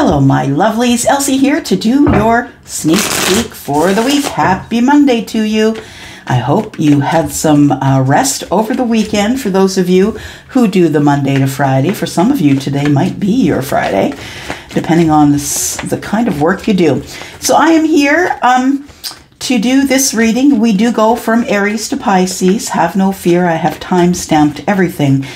Hello, my lovelies. Elsie here to do your sneak peek for the week. Happy Monday to you. I hope you had some uh, rest over the weekend for those of you who do the Monday to Friday. For some of you, today might be your Friday, depending on this, the kind of work you do. So I am here um, to do this reading. We do go from Aries to Pisces. Have no fear, I have time stamped everything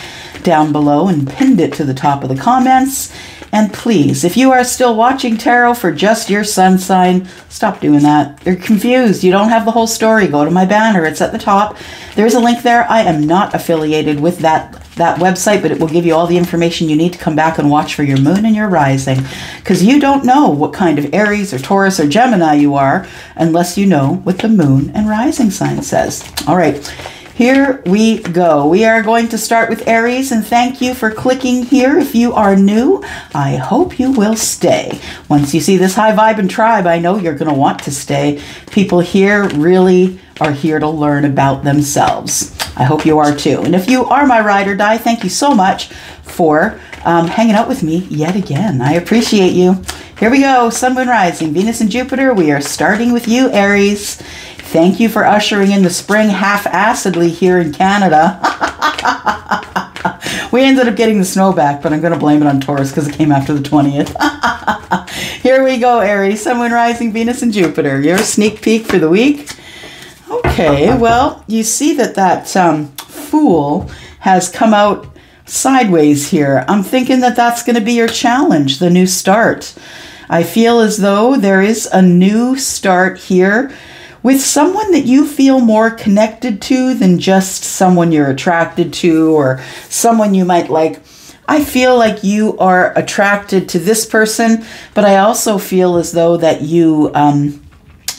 down below and pinned it to the top of the comments. And please, if you are still watching tarot for just your sun sign, stop doing that. You're confused. You don't have the whole story. Go to my banner. It's at the top. There's a link there. I am not affiliated with that that website, but it will give you all the information you need to come back and watch for your moon and your rising. Because you don't know what kind of Aries or Taurus or Gemini you are unless you know what the moon and rising sign says. All right. Here we go. We are going to start with Aries, and thank you for clicking here. If you are new, I hope you will stay. Once you see this high vibe and tribe, I know you're going to want to stay. People here really are here to learn about themselves. I hope you are too. And if you are my ride or die, thank you so much for um, hanging out with me yet again. I appreciate you. Here we go Sun, Moon, Rising, Venus, and Jupiter. We are starting with you, Aries. Thank you for ushering in the spring half acidly here in Canada. we ended up getting the snow back, but I'm going to blame it on Taurus because it came after the 20th. here we go, Aries, Sun, Moon, Rising, Venus, and Jupiter. Your sneak peek for the week. Okay, well, you see that that um, Fool has come out sideways here. I'm thinking that that's going to be your challenge, the new start. I feel as though there is a new start here with someone that you feel more connected to than just someone you're attracted to or someone you might like. I feel like you are attracted to this person, but I also feel as though that you um,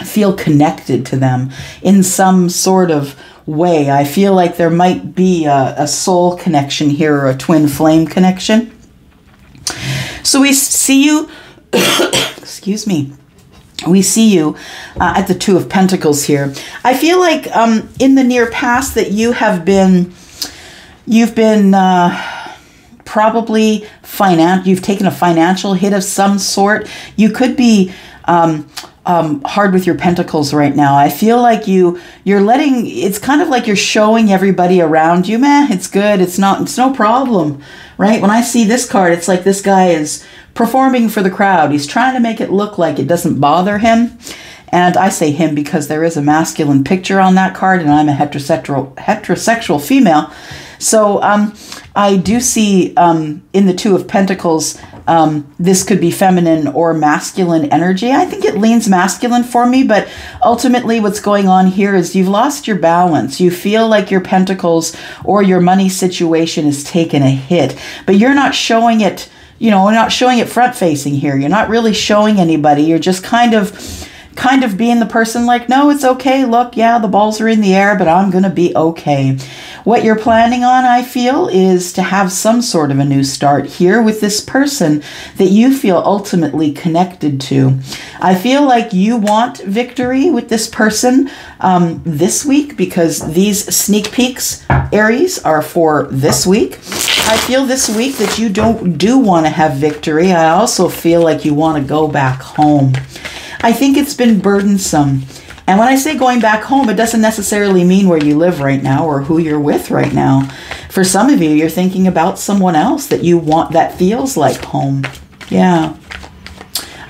feel connected to them in some sort of way. I feel like there might be a, a soul connection here or a twin flame connection. So we see you, excuse me, we see you uh, at the Two of Pentacles here. I feel like um, in the near past that you have been, you've been uh, probably finan- you've taken a financial hit of some sort. You could be um, um, hard with your pentacles right now. I feel like you you're letting. It's kind of like you're showing everybody around you, man. It's good. It's not. It's no problem, right? When I see this card, it's like this guy is performing for the crowd. He's trying to make it look like it doesn't bother him. And I say him because there is a masculine picture on that card, and I'm a heterosexual heterosexual female. So um, I do see um, in the Two of Pentacles, um, this could be feminine or masculine energy. I think it leans masculine for me, but ultimately, what's going on here is you've lost your balance. You feel like your pentacles or your money situation is taking a hit, but you're not showing it you know, we're not showing it front facing here. You're not really showing anybody. You're just kind of kind of being the person like, no, it's okay. Look, yeah, the balls are in the air, but I'm going to be okay. What you're planning on, I feel, is to have some sort of a new start here with this person that you feel ultimately connected to. I feel like you want victory with this person um, this week because these sneak peeks, Aries, are for this week. I feel this week that you don't do want to have victory. I also feel like you want to go back home. I think it's been burdensome. And when I say going back home, it doesn't necessarily mean where you live right now or who you're with right now. For some of you, you're thinking about someone else that you want that feels like home. Yeah.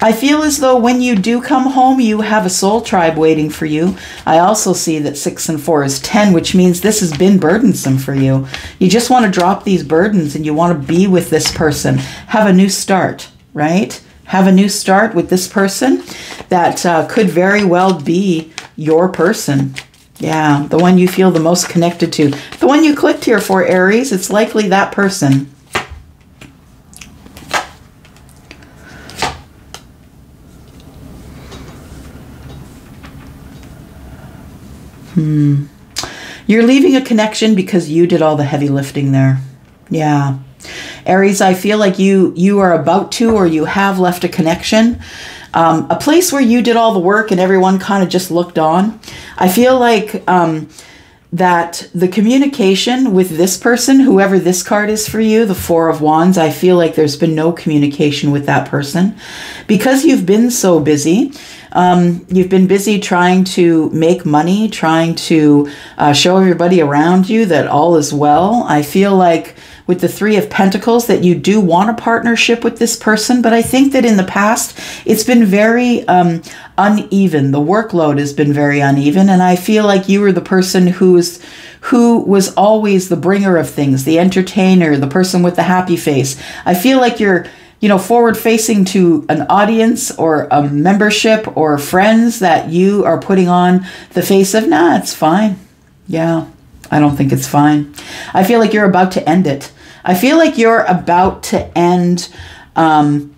I feel as though when you do come home, you have a soul tribe waiting for you. I also see that six and four is 10, which means this has been burdensome for you. You just want to drop these burdens and you want to be with this person, have a new start, right? Have a new start with this person that uh, could very well be your person. Yeah, the one you feel the most connected to. The one you clicked here for, Aries, it's likely that person. Hmm. You're leaving a connection because you did all the heavy lifting there. Yeah. Aries, I feel like you you are about to or you have left a connection. Um, a place where you did all the work and everyone kind of just looked on. I feel like um, that the communication with this person, whoever this card is for you, the Four of Wands, I feel like there's been no communication with that person because you've been so busy. Um, you've been busy trying to make money, trying to uh, show everybody around you that all is well. I feel like with the Three of Pentacles that you do want a partnership with this person, but I think that in the past it's been very um, uneven. The workload has been very uneven, and I feel like you were the person who's who was always the bringer of things, the entertainer, the person with the happy face. I feel like you're you know, forward facing to an audience or a membership or friends that you are putting on the face of, nah, it's fine. Yeah, I don't think it's fine. I feel like you're about to end it. I feel like you're about to end um,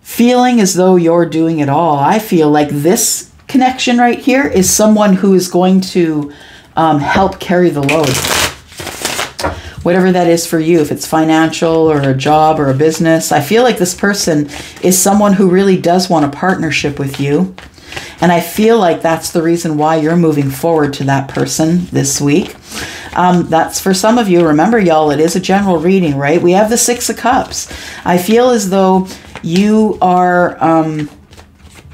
feeling as though you're doing it all. I feel like this connection right here is someone who is going to um, help carry the load whatever that is for you, if it's financial or a job or a business. I feel like this person is someone who really does want a partnership with you. And I feel like that's the reason why you're moving forward to that person this week. Um, that's for some of you. Remember, y'all, it is a general reading, right? We have the Six of Cups. I feel as though you are. Um,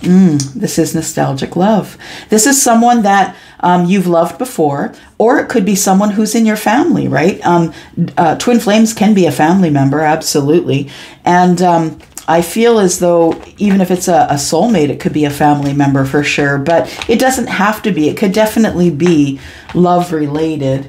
mm, this is nostalgic love. This is someone that um, you've loved before, or it could be someone who's in your family, right? Um, uh, twin flames can be a family member, absolutely. And um, I feel as though even if it's a, a, soulmate, it could be a family member for sure, but it doesn't have to be. It could definitely be love related.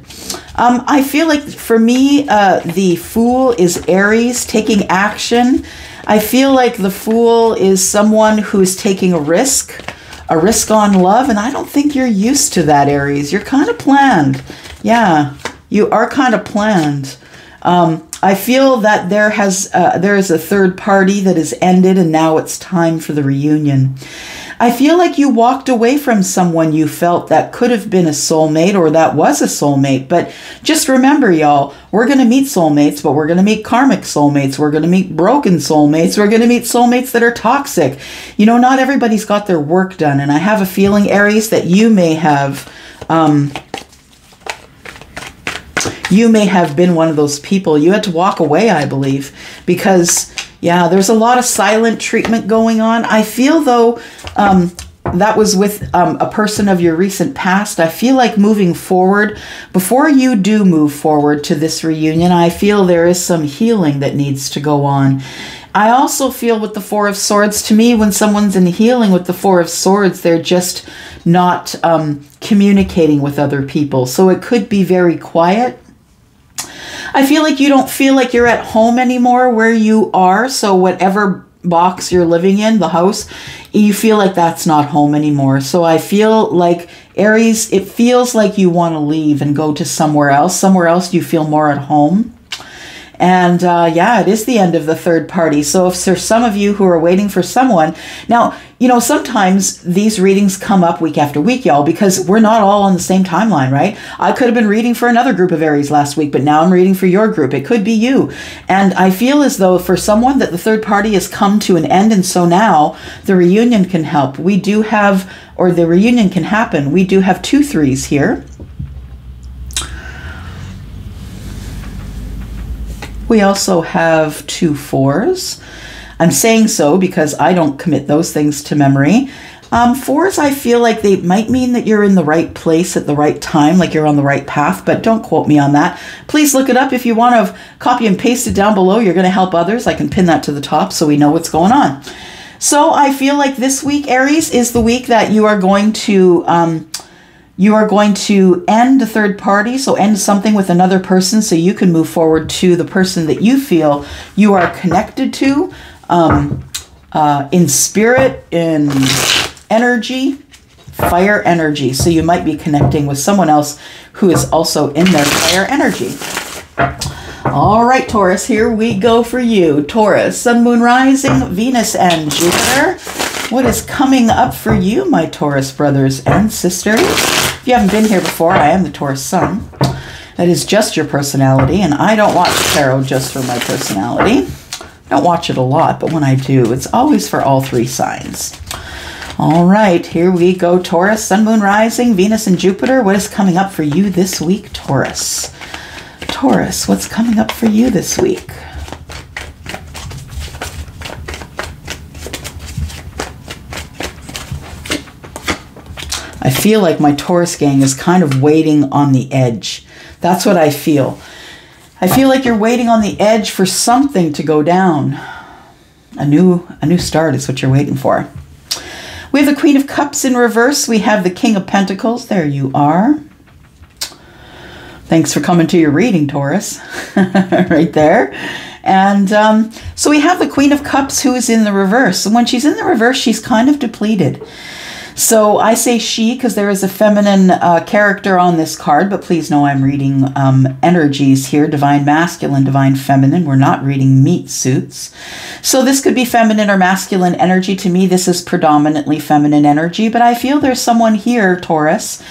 Um, I feel like for me, uh, the Fool is Aries taking action. I feel like the Fool is someone who's taking a risk a risk on love, and I don't think you're used to that, Aries. You're kind of planned. Yeah, you are kind of planned. Um, I feel that there has uh, there is a third party that has ended, and now it's time for the reunion. I feel like you walked away from someone you felt that could have been a soulmate or that was a soulmate. But just remember, y'all, we're going to meet soulmates, but we're going to meet karmic soulmates. We're going to meet broken soulmates. We're going to meet soulmates that are toxic. You know, not everybody's got their work done. And I have a feeling, Aries, that you may have. Um, you may have been one of those people. You had to walk away, I believe, because yeah, there's a lot of silent treatment going on. I feel though um, that was with um, a person of your recent past. I feel like moving forward, before you do move forward to this reunion, I feel there is some healing that needs to go on. I also feel with the Four of Swords, to me, when someone's in healing with the Four of Swords, they're just not um, communicating with other people. So it could be very quiet I feel like you don't feel like you're at home anymore where you are. So, whatever box you're living in, the house, you feel like that's not home anymore. So, I feel like Aries, it feels like you want to leave and go to somewhere else. Somewhere else you feel more at home. And uh, yeah, it is the end of the third party. So if there's some of you who are waiting for someone, now, you know, sometimes these readings come up week after week, y'all, because we're not all on the same timeline, right? I could have been reading for another group of Aries last week, but now I'm reading for your group. It could be you. And I feel as though for someone that the third party has come to an end, and so now the reunion can help. We do have, or the reunion can happen. We do have two threes here. We also have two fours. I'm saying so because I don't commit those things to memory. Um, fours, I feel like they might mean that you're in the right place at the right time, like you're on the right path, but don't quote me on that. Please look it up if you want to copy and paste it down below. You're going to help others. I can pin that to the top so we know what's going on. So I feel like this week, Aries, is the week that you are going to um, you are going to end a third party, so end something with another person so you can move forward to the person that you feel you are connected to um, uh, in spirit, in energy, fire energy. So you might be connecting with someone else who is also in their fire energy. All right, Taurus, here we go for you. Taurus, Sun, Moon, Rising, Venus, and Jupiter. What is coming up for you, my Taurus brothers and sisters? If you haven't been here before, I am the Taurus Sun. That is just your personality, and I don't watch tarot just for my personality. I don't watch it a lot, but when I do, it's always for all three signs. All right, here we go. Taurus, Sun, Moon, Rising, Venus, and Jupiter. What is coming up for you this week, Taurus? Taurus, what's coming up for you this week? I feel like my Taurus gang is kind of waiting on the edge. That's what I feel. I feel like you're waiting on the edge for something to go down. A new a new start is what you're waiting for. We have the Queen of Cups in reverse. We have the King of Pentacles. There you are. Thanks for coming to your reading, Taurus. right there. And um, so we have the Queen of Cups who is in the reverse. And when she's in the reverse, she's kind of depleted. So I say she because there is a feminine uh, character on this card, but please know I'm reading um, energies here divine masculine, divine feminine. We're not reading meat suits. So this could be feminine or masculine energy. To me, this is predominantly feminine energy, but I feel there's someone here, Taurus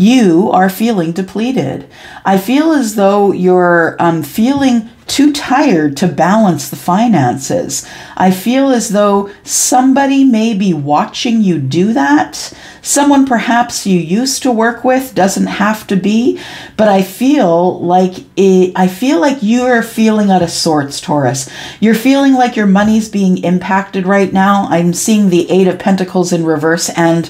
you are feeling depleted. I feel as though you're um, feeling too tired to balance the finances. I feel as though somebody may be watching you do that. Someone perhaps you used to work with doesn't have to be, but I feel like it, I feel like you are feeling out of sorts, Taurus. You're feeling like your money's being impacted right now. I'm seeing the 8 of pentacles in reverse and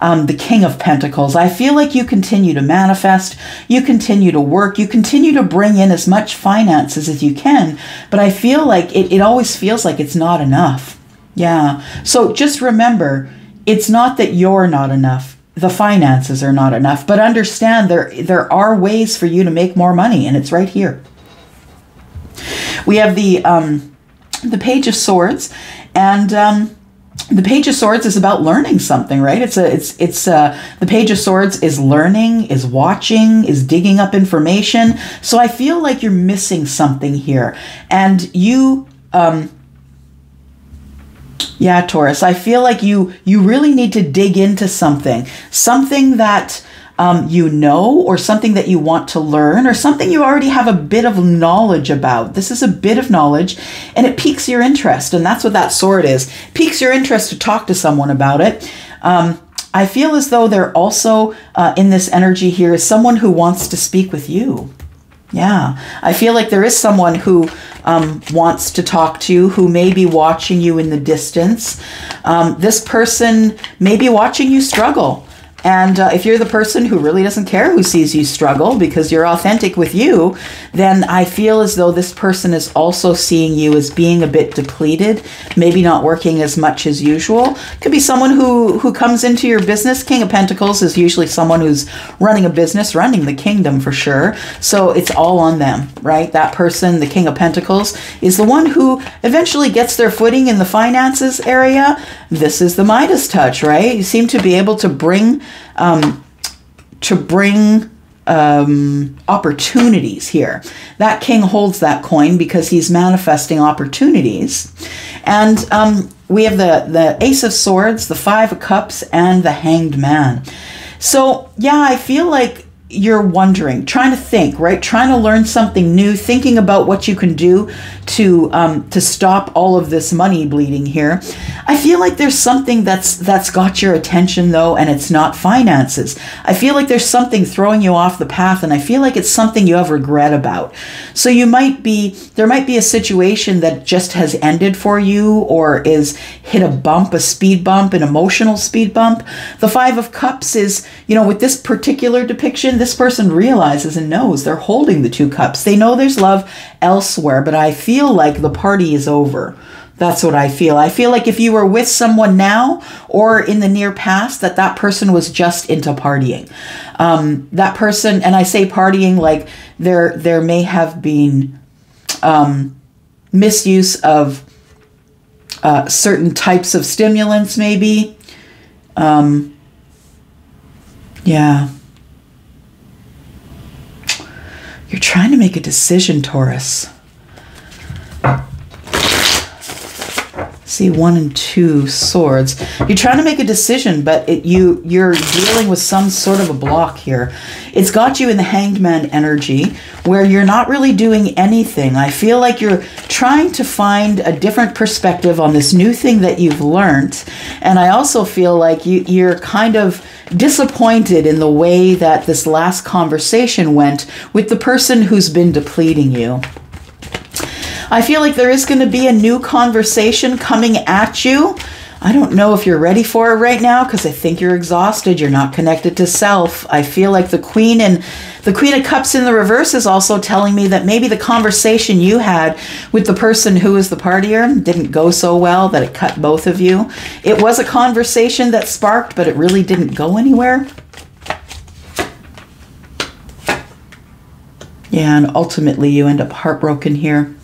um, the King of Pentacles. I feel like you continue to manifest, you continue to work, you continue to bring in as much finances as you can, but I feel like it, it always feels like it's not enough. Yeah. So just remember, it's not that you're not enough. The finances are not enough, but understand there there are ways for you to make more money, and it's right here. We have the um, the Page of Swords, and um, the page of swords is about learning something right? It's a it's it's uh the page of swords is learning is watching is digging up information. So i feel like you're missing something here. And you um yeah taurus i feel like you you really need to dig into something. Something that um, you know or something that you want to learn or something you already have a bit of knowledge about. This is a bit of knowledge and it piques your interest. And that's what that sword is. Piques your interest to talk to someone about it. Um, I feel as though they're also uh, in this energy here is someone who wants to speak with you. Yeah, I feel like there is someone who um, wants to talk to you, who may be watching you in the distance. Um, this person may be watching you struggle. And uh, if you're the person who really doesn't care who sees you struggle because you're authentic with you, then I feel as though this person is also seeing you as being a bit depleted, maybe not working as much as usual. Could be someone who who comes into your business. King of Pentacles is usually someone who's running a business, running the kingdom for sure. So it's all on them, right? That person, the King of Pentacles, is the one who eventually gets their footing in the finances area. This is the Midas touch, right? You seem to be able to bring um, to bring um, opportunities here. That king holds that coin because he's manifesting opportunities. And um, we have the, the Ace of Swords, the Five of Cups, and the Hanged Man. So, yeah, I feel like you're wondering, trying to think, right? Trying to learn something new, thinking about what you can do to um, to stop all of this money bleeding here. I feel like there's something that's that's got your attention though, and it's not finances. I feel like there's something throwing you off the path, and I feel like it's something you have regret about. So you might be there might be a situation that just has ended for you, or is hit a bump, a speed bump, an emotional speed bump. The Five of Cups is, you know, with this particular depiction this person realizes and knows they're holding the two cups. They know there's love elsewhere, but I feel like the party is over. That's what I feel. I feel like if you were with someone now or in the near past, that that person was just into partying. Um, that person, and I say partying like there there may have been um, misuse of uh, certain types of stimulants, maybe. Um, yeah. You're trying to make a decision, Taurus. See one and two swords. You're trying to make a decision, but it, you you're dealing with some sort of a block here. It's got you in the hanged man energy where you're not really doing anything. I feel like you're trying to find a different perspective on this new thing that you've learned, and I also feel like you you're kind of disappointed in the way that this last conversation went with the person who's been depleting you. I feel like there is going to be a new conversation coming at you. I don't know if you're ready for it right now because I think you're exhausted. You're not connected to self. I feel like the queen and the queen of cups in the reverse is also telling me that maybe the conversation you had with the person who was the partier didn't go so well that it cut both of you. It was a conversation that sparked, but it really didn't go anywhere. Yeah, and ultimately you end up heartbroken here.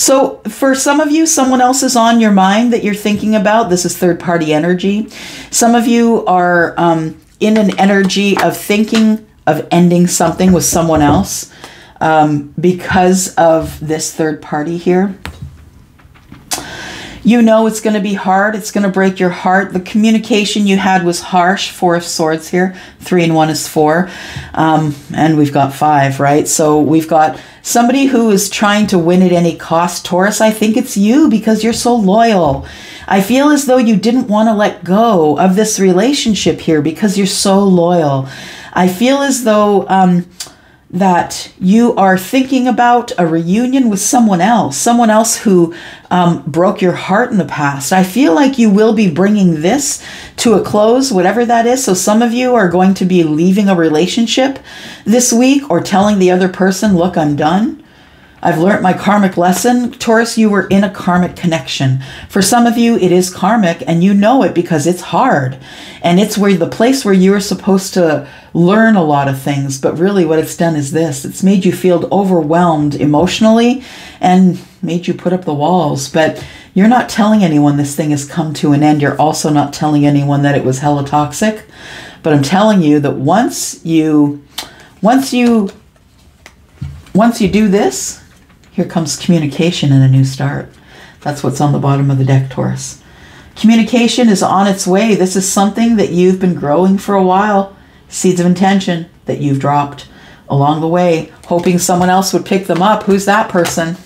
So, for some of you, someone else is on your mind that you're thinking about. This is third party energy. Some of you are um, in an energy of thinking of ending something with someone else um, because of this third party here. You know it's going to be hard. It's going to break your heart. The communication you had was harsh. Four of Swords here. Three and one is four. Um, and we've got five, right? So we've got somebody who is trying to win at any cost. Taurus, I think it's you because you're so loyal. I feel as though you didn't want to let go of this relationship here because you're so loyal. I feel as though. Um, that you are thinking about a reunion with someone else, someone else who um, broke your heart in the past. I feel like you will be bringing this to a close, whatever that is. So, some of you are going to be leaving a relationship this week or telling the other person, Look, I'm done. I've learned my karmic lesson. Taurus, you were in a karmic connection. For some of you, it is karmic, and you know it because it's hard. And it's where the place where you are supposed to learn a lot of things. But really, what it's done is this it's made you feel overwhelmed emotionally and made you put up the walls. But you're not telling anyone this thing has come to an end. You're also not telling anyone that it was hella toxic. But I'm telling you that once you, once you, once you do this, here comes communication and a new start. That's what's on the bottom of the deck, Taurus. Communication is on its way. This is something that you've been growing for a while. Seeds of intention that you've dropped along the way, hoping someone else would pick them up. Who's that person?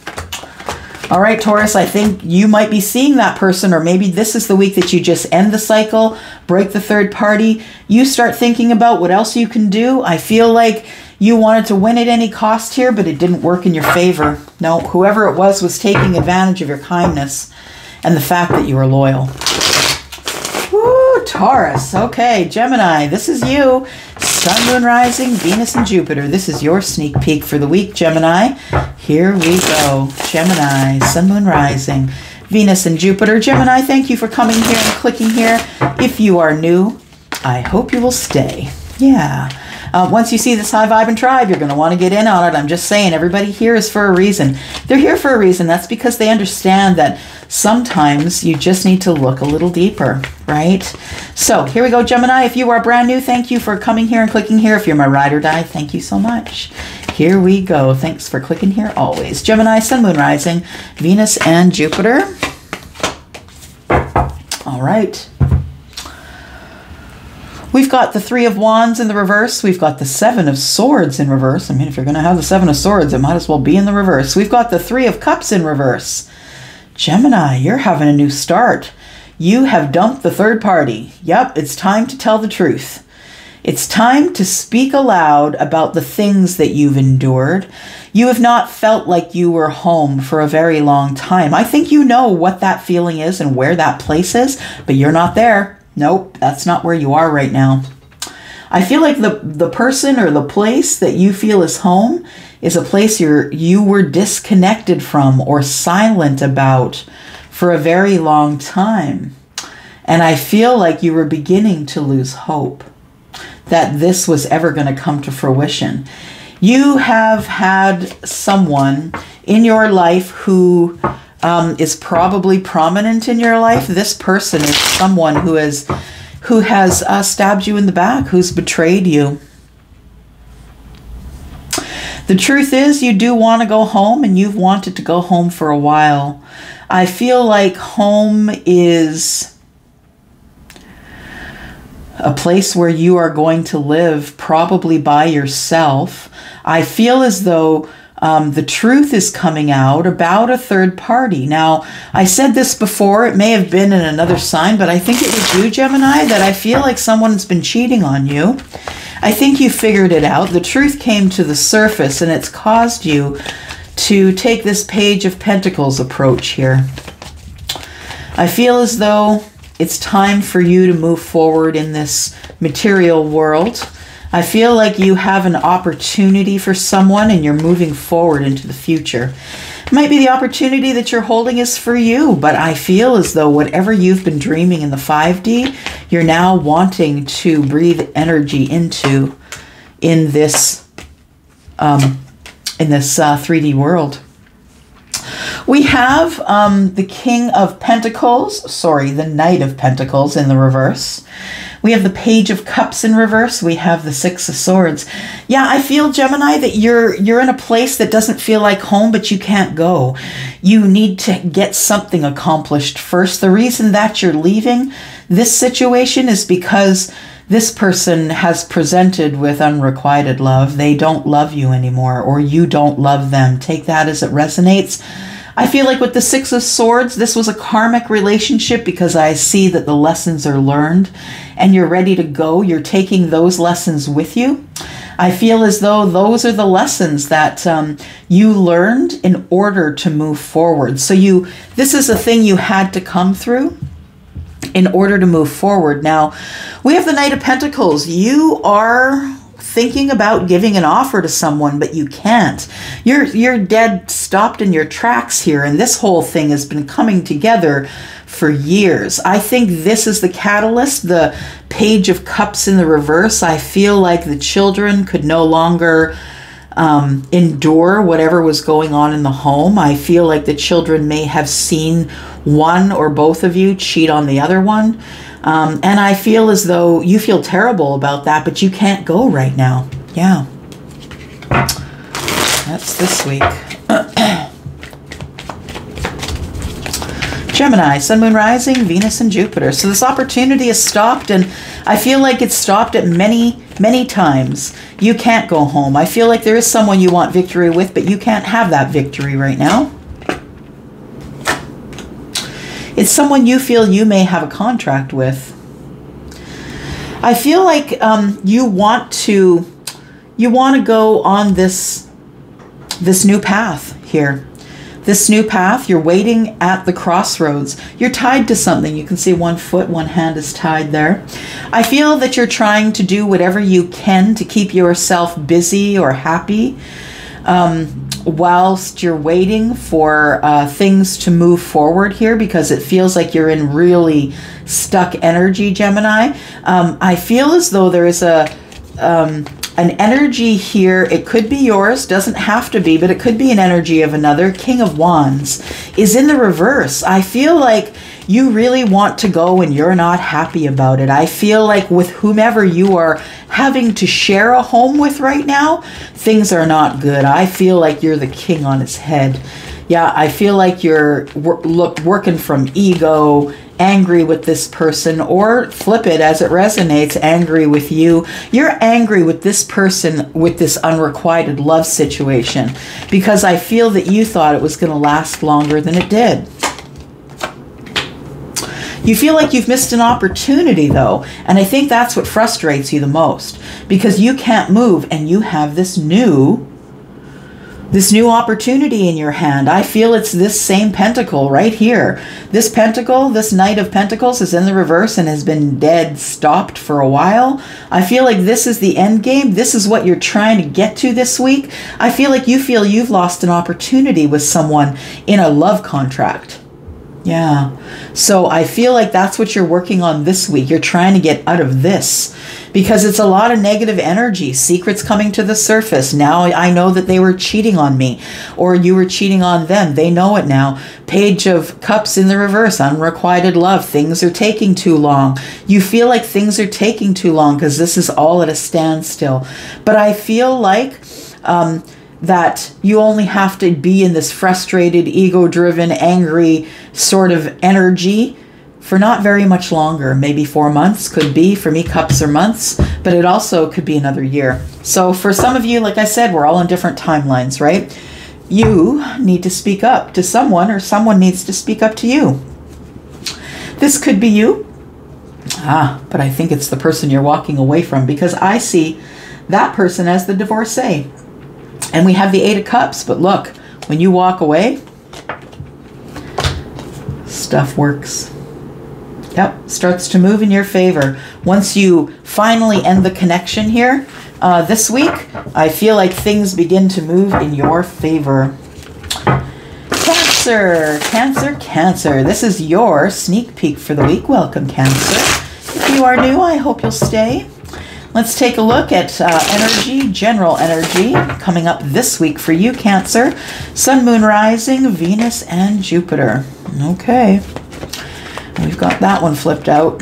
All right, Taurus, I think you might be seeing that person, or maybe this is the week that you just end the cycle, break the third party. You start thinking about what else you can do. I feel like you wanted to win at any cost here, but it didn't work in your favor. No, whoever it was was taking advantage of your kindness and the fact that you were loyal. Woo, Taurus. Okay, Gemini, this is you. Sun, Moon, Rising, Venus, and Jupiter. This is your sneak peek for the week, Gemini. Here we go. Gemini, Sun, Moon, Rising, Venus, and Jupiter. Gemini, thank you for coming here and clicking here. If you are new, I hope you will stay. Yeah. Uh, once you see this high vibe and tribe, you're going to want to get in on it. I'm just saying, everybody here is for a reason. They're here for a reason. That's because they understand that sometimes you just need to look a little deeper, right? So here we go, Gemini. If you are brand new, thank you for coming here and clicking here. If you're my ride or die, thank you so much. Here we go. Thanks for clicking here always. Gemini, Sun, Moon, Rising, Venus, and Jupiter. All right. We've got the Three of Wands in the reverse. We've got the Seven of Swords in reverse. I mean, if you're going to have the Seven of Swords, it might as well be in the reverse. We've got the Three of Cups in reverse. Gemini, you're having a new start. You have dumped the third party. Yep, it's time to tell the truth. It's time to speak aloud about the things that you've endured. You have not felt like you were home for a very long time. I think you know what that feeling is and where that place is, but you're not there. Nope, that's not where you are right now. I feel like the the person or the place that you feel is home is a place you're you were disconnected from or silent about for a very long time. And I feel like you were beginning to lose hope that this was ever going to come to fruition. You have had someone in your life who um, is probably prominent in your life. This person is someone who has who has uh, stabbed you in the back, who's betrayed you. The truth is, you do want to go home, and you've wanted to go home for a while. I feel like home is a place where you are going to live probably by yourself. I feel as though um, the truth is coming out about a third party. Now, I said this before, it may have been in another sign, but I think it was you, Gemini, that I feel like someone's been cheating on you. I think you figured it out. The truth came to the surface and it's caused you to take this Page of Pentacles approach here. I feel as though it's time for you to move forward in this material world. I feel like you have an opportunity for someone and you're moving forward into the future. It might be the opportunity that you're holding is for you, but I feel as though whatever you've been dreaming in the 5D, you're now wanting to breathe energy into in this um, in this uh, 3D world. We have um, the King of Pentacles, sorry, the Knight of Pentacles in the reverse. We have the Page of Cups in reverse. We have the Six of Swords. Yeah, I feel Gemini that you're you're in a place that doesn't feel like home, but you can't go. You need to get something accomplished first. The reason that you're leaving this situation is because this person has presented with unrequited love. They don't love you anymore, or you don't love them. Take that as it resonates. I feel like with the Six of Swords, this was a karmic relationship because I see that the lessons are learned and you're ready to go. You're taking those lessons with you. I feel as though those are the lessons that um, you learned in order to move forward. So you, this is a thing you had to come through in order to move forward. Now, we have the Knight of Pentacles. You are thinking about giving an offer to someone but you can't you're you're dead stopped in your tracks here and this whole thing has been coming together for years i think this is the catalyst the page of cups in the reverse i feel like the children could no longer um, endure whatever was going on in the home. I feel like the children may have seen one or both of you cheat on the other one. Um, and I feel as though you feel terrible about that, but you can't go right now. Yeah. That's this week. Gemini, Sun, Moon, Rising, Venus, and Jupiter. So this opportunity is stopped, and I feel like it's stopped at many, many times. You can't go home. I feel like there is someone you want victory with, but you can't have that victory right now. It's someone you feel you may have a contract with. I feel like um, you want to you want to go on this this new path here. This new path, you're waiting at the crossroads. You're tied to something. You can see one foot, one hand is tied there. I feel that you're trying to do whatever you can to keep yourself busy or happy. Um, whilst you're waiting for uh, things to move forward here because it feels like you're in really stuck energy, Gemini. Um, I feel as though there is a um, an energy here. It could be yours, doesn't have to be, but it could be an energy of another. King of Wands is in the reverse. I feel like you really want to go and you're not happy about it. I feel like with whomever you are having to share a home with right now, things are not good. I feel like you're the king on his head. Yeah, I feel like you're wor- look working from ego, angry with this person, or flip it as it resonates, angry with you. You're angry with this person with this unrequited love situation because I feel that you thought it was going to last longer than it did. You feel like you've missed an opportunity, though, and I think that's what frustrates you the most because you can't move and you have this new this new opportunity in your hand. I feel it's this same pentacle right here. This pentacle, this Knight of Pentacles, is in the reverse and has been dead, stopped for a while. I feel like this is the end game. This is what you're trying to get to this week. I feel like you feel you've lost an opportunity with someone in a love contract. Yeah. So I feel like that's what you're working on this week. You're trying to get out of this because it's a lot of negative energy, secrets coming to the surface. Now I know that they were cheating on me or you were cheating on them. They know it now. Page of Cups in the reverse, unrequited love. Things are taking too long. You feel like things are taking too long because this is all at a standstill. But I feel like um, that you only have to be in this frustrated, ego driven, angry sort of energy for not very much longer. Maybe four months could be. For me, cups are months, but it also could be another year. So for some of you, like I said, we're all on different timelines, right? You need to speak up to someone, or someone needs to speak up to you. This could be you. Ah, but I think it's the person you're walking away from because I see that person as the divorcee. And we have the Eight of Cups, but look, when you walk away, stuff works. Yep, starts to move in your favor. Once you finally end the connection here uh, this week, I feel like things begin to move in your favor. Cancer, Cancer, Cancer. This is your sneak peek for the week. Welcome, Cancer. If you are new, I hope you'll stay. Let's take a look at uh, energy, general energy, coming up this week for you, Cancer. Sun, Moon, Rising, Venus, and Jupiter. Okay. We've got that one flipped out.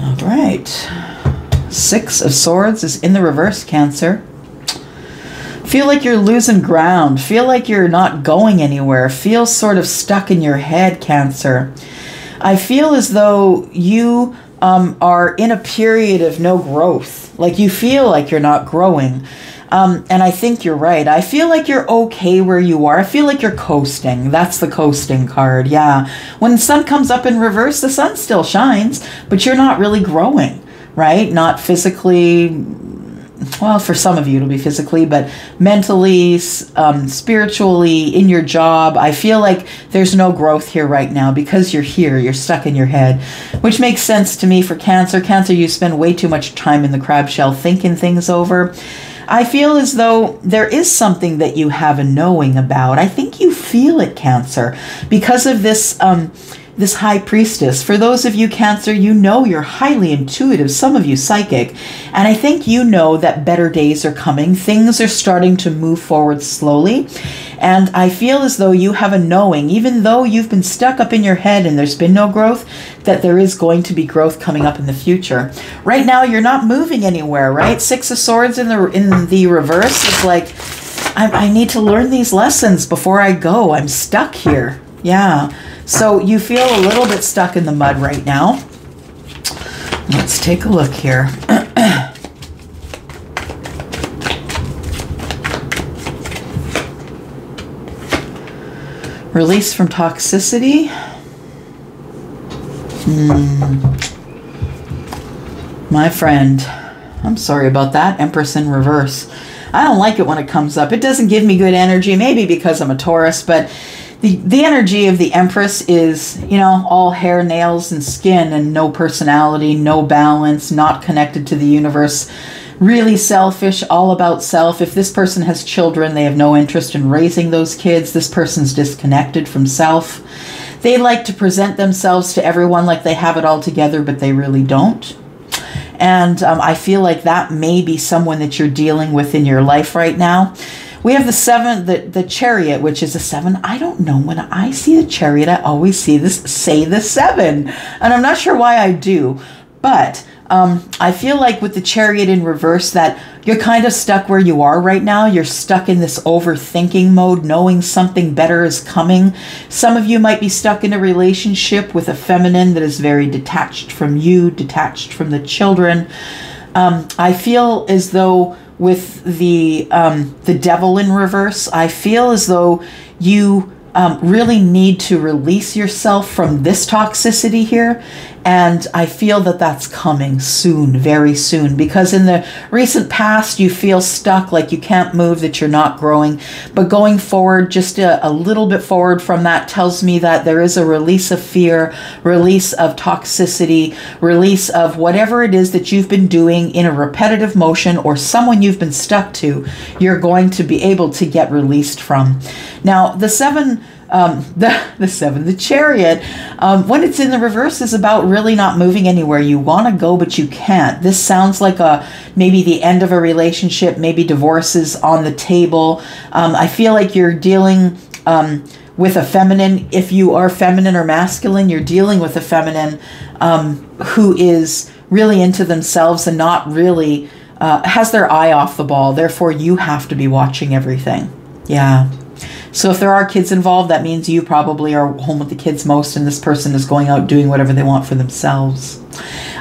All right. Six of Swords is in the reverse, Cancer. Feel like you're losing ground. Feel like you're not going anywhere. Feel sort of stuck in your head, Cancer. I feel as though you um, are in a period of no growth. Like you feel like you're not growing. Um, and I think you're right. I feel like you're okay where you are. I feel like you're coasting. That's the coasting card. Yeah. When the sun comes up in reverse, the sun still shines, but you're not really growing, right? Not physically, well, for some of you it'll be physically, but mentally, um, spiritually, in your job. I feel like there's no growth here right now because you're here, you're stuck in your head, which makes sense to me for Cancer. Cancer, you spend way too much time in the crab shell thinking things over. I feel as though there is something that you have a knowing about. I think you feel it, Cancer, because of this. Um, this high priestess. For those of you Cancer, you know you're highly intuitive, some of you psychic, and I think you know that better days are coming. Things are starting to move forward slowly, and I feel as though you have a knowing, even though you've been stuck up in your head and there's been no growth, that there is going to be growth coming up in the future. Right now, you're not moving anywhere, right? Six of Swords in the in the reverse is like. I, I need to learn these lessons before I go. I'm stuck here. Yeah. So you feel a little bit stuck in the mud right now. Let's take a look here. Release from toxicity. Hmm. My friend, I'm sorry about that. Empress in reverse. I don't like it when it comes up. It doesn't give me good energy, maybe because I'm a Taurus, but the, the energy of the Empress is, you know, all hair, nails, and skin, and no personality, no balance, not connected to the universe. Really selfish, all about self. If this person has children, they have no interest in raising those kids. This person's disconnected from self. They like to present themselves to everyone like they have it all together, but they really don't. And um, I feel like that may be someone that you're dealing with in your life right now. We have the seven, the, the chariot, which is a seven. I don't know. When I see the chariot, I always see this, say the seven. And I'm not sure why I do, but um, I feel like with the chariot in reverse that you're kind of stuck where you are right now. You're stuck in this overthinking mode, knowing something better is coming. Some of you might be stuck in a relationship with a feminine that is very detached from you, detached from the children. Um, I feel as though with the um, the devil in reverse, I feel as though you um, really need to release yourself from this toxicity here and I feel that that's coming soon, very soon, because in the recent past, you feel stuck, like you can't move, that you're not growing. But going forward, just a, a little bit forward from that tells me that there is a release of fear, release of toxicity, release of whatever it is that you've been doing in a repetitive motion or someone you've been stuck to, you're going to be able to get released from. Now, the seven um, the, the seven, the chariot, um, when it's in the reverse, is about really not moving anywhere. You want to go, but you can't. This sounds like a maybe the end of a relationship, maybe divorce is on the table. Um, I feel like you're dealing um, with a feminine. If you are feminine or masculine, you're dealing with a feminine um, who is really into themselves and not really uh, has their eye off the ball. Therefore, you have to be watching everything. Yeah. So if there are kids involved, that means you probably are home with the kids most, and this person is going out doing whatever they want for themselves.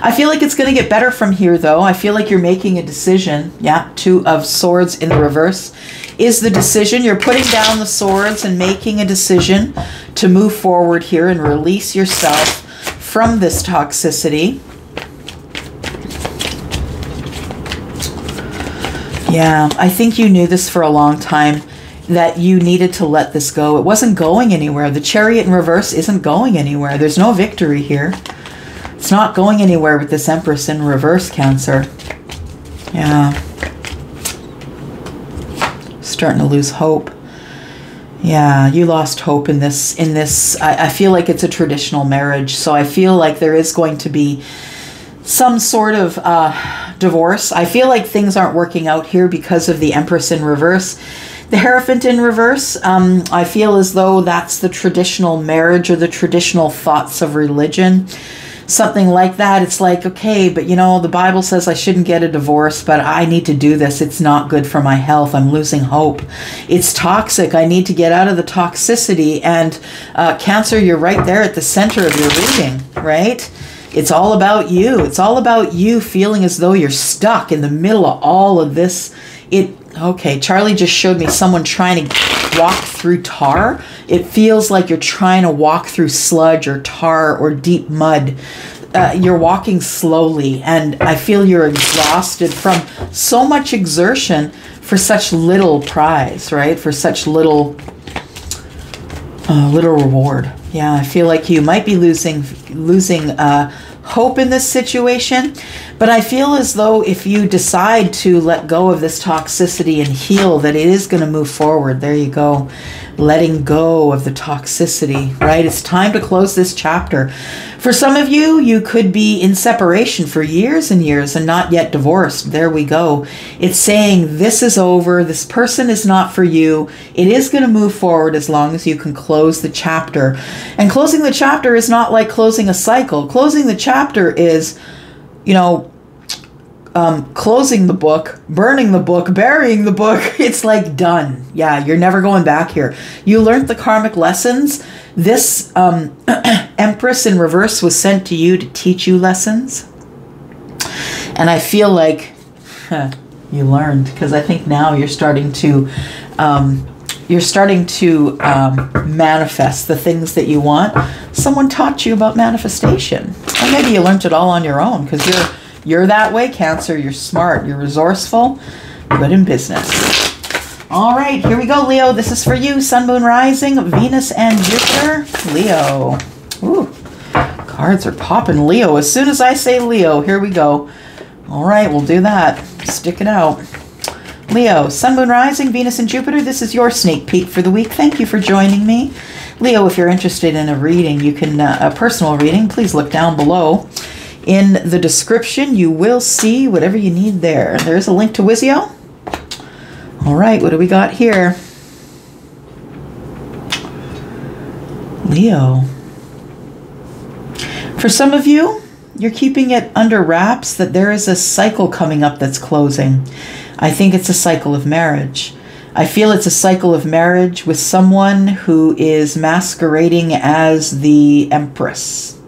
I feel like it's going to get better from here, though. I feel like you're making a decision. Yeah, two of swords in the reverse is the decision. You're putting down the swords and making a decision to move forward here and release yourself from this toxicity. Yeah, I think you knew this for a long time that you needed to let this go. It wasn't going anywhere. The chariot in reverse isn't going anywhere. There's no victory here. It's not going anywhere with this Empress in reverse, Cancer. Yeah. Starting to lose hope. Yeah, you lost hope in this. In this, I, I feel like it's a traditional marriage. So I feel like there is going to be some sort of uh, divorce. I feel like things aren't working out here because of the Empress in reverse. The Hierophant in reverse, um, I feel as though that's the traditional marriage or the traditional thoughts of religion. Something like that. It's like, okay, but you know, the Bible says I shouldn't get a divorce, but I need to do this. It's not good for my health. I'm losing hope. It's toxic. I need to get out of the toxicity. And uh, Cancer, you're right there at the center of your reading, right? It's all about you. It's all about you feeling as though you're stuck in the middle of all of this. It okay, Charlie just showed me someone trying to walk through tar. It feels like you're trying to walk through sludge or tar or deep mud. Uh, you're walking slowly, and I feel you're exhausted from so much exertion for such little prize, right? For such little, uh, little reward. Yeah, I feel like you might be losing losing uh, hope in this situation, but I feel as though if you decide to let go of this toxicity and heal, that it is going to move forward. There you go letting go of the toxicity, right? It's time to close this chapter. For some of you, you could be in separation for years and years and not yet divorced. There we go. It's saying this is over. This person is not for you. It is going to move forward as long as you can close the chapter. And closing the chapter is not like closing a cycle. Closing the chapter is, you know, um, closing the book, burning the book, burying the book. It's like done. Yeah, you're never going back here. You learned the karmic lessons. This um, Empress in reverse was sent to you to teach you lessons. And I feel like huh, you learned because I think now you're starting to. Um, you're starting to um, manifest the things that you want. Someone taught you about manifestation. Or maybe you learned it all on your own because you're you're that way, Cancer. You're smart. You're resourceful. Good in business. All right, here we go, Leo. This is for you. Sun, Moon, Rising, Venus, and Jupiter. Leo. Ooh, cards are popping. Leo. As soon as I say Leo, here we go. All right, we'll do that. Stick it out. Leo, Sun, Moon, Rising, Venus, and Jupiter. This is your sneak peek for the week. Thank you for joining me. Leo, if you're interested in a reading, you can, uh, a personal reading, please look down below. In the description, you will see whatever you need there. There's a link to Wisio. All right, what do we got here? Leo. For some of you, you're keeping it under wraps that there is a cycle coming up that's closing. I think it's a cycle of marriage. I feel it's a cycle of marriage with someone who is masquerading as the Empress.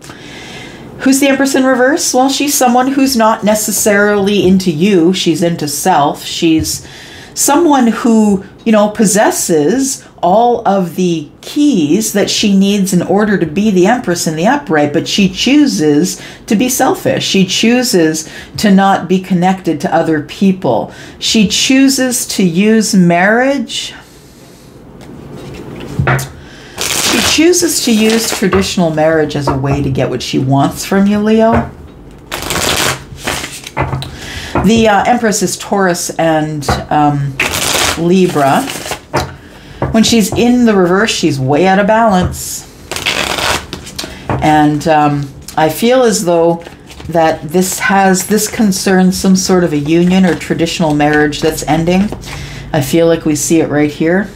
Who's the Empress in reverse? Well, she's someone who's not necessarily into you, she's into self. She's someone who, you know, possesses all of the keys that she needs in order to be the Empress in the upright, but she chooses to be selfish. She chooses to not be connected to other people. She chooses to use marriage she chooses to use traditional marriage as a way to get what she wants from you, Leo. The uh, Empress is Taurus and um, Libra. When she's in the reverse, she's way out of balance. And um, I feel as though that this has, this concerns some sort of a union or traditional marriage that's ending. I feel like we see it right here.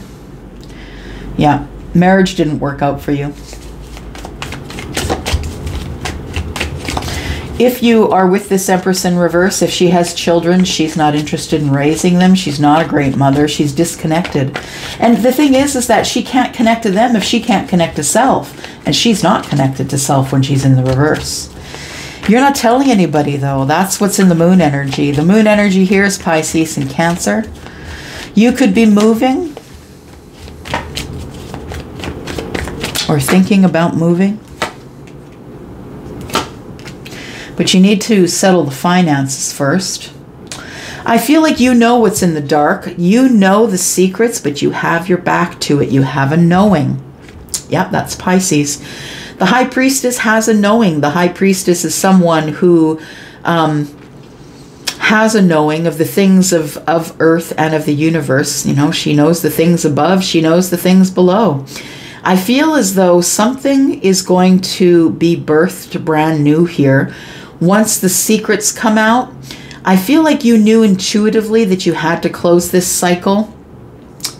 Yeah marriage didn't work out for you. If you are with this Empress in reverse, if she has children, she's not interested in raising them. She's not a great mother. She's disconnected. And the thing is, is that she can't connect to them if she can't connect to self. And she's not connected to self when she's in the reverse. You're not telling anybody, though. That's what's in the moon energy. The moon energy here is Pisces and Cancer. You could be moving or thinking about moving. But you need to settle the finances first. I feel like you know what's in the dark. You know the secrets, but you have your back to it. You have a knowing. Yep, that's Pisces. The high priestess has a knowing. The high priestess is someone who um, has a knowing of the things of, of earth and of the universe. You know, she knows the things above, she knows the things below. I feel as though something is going to be birthed brand new here once the secrets come out, I feel like you knew intuitively that you had to close this cycle,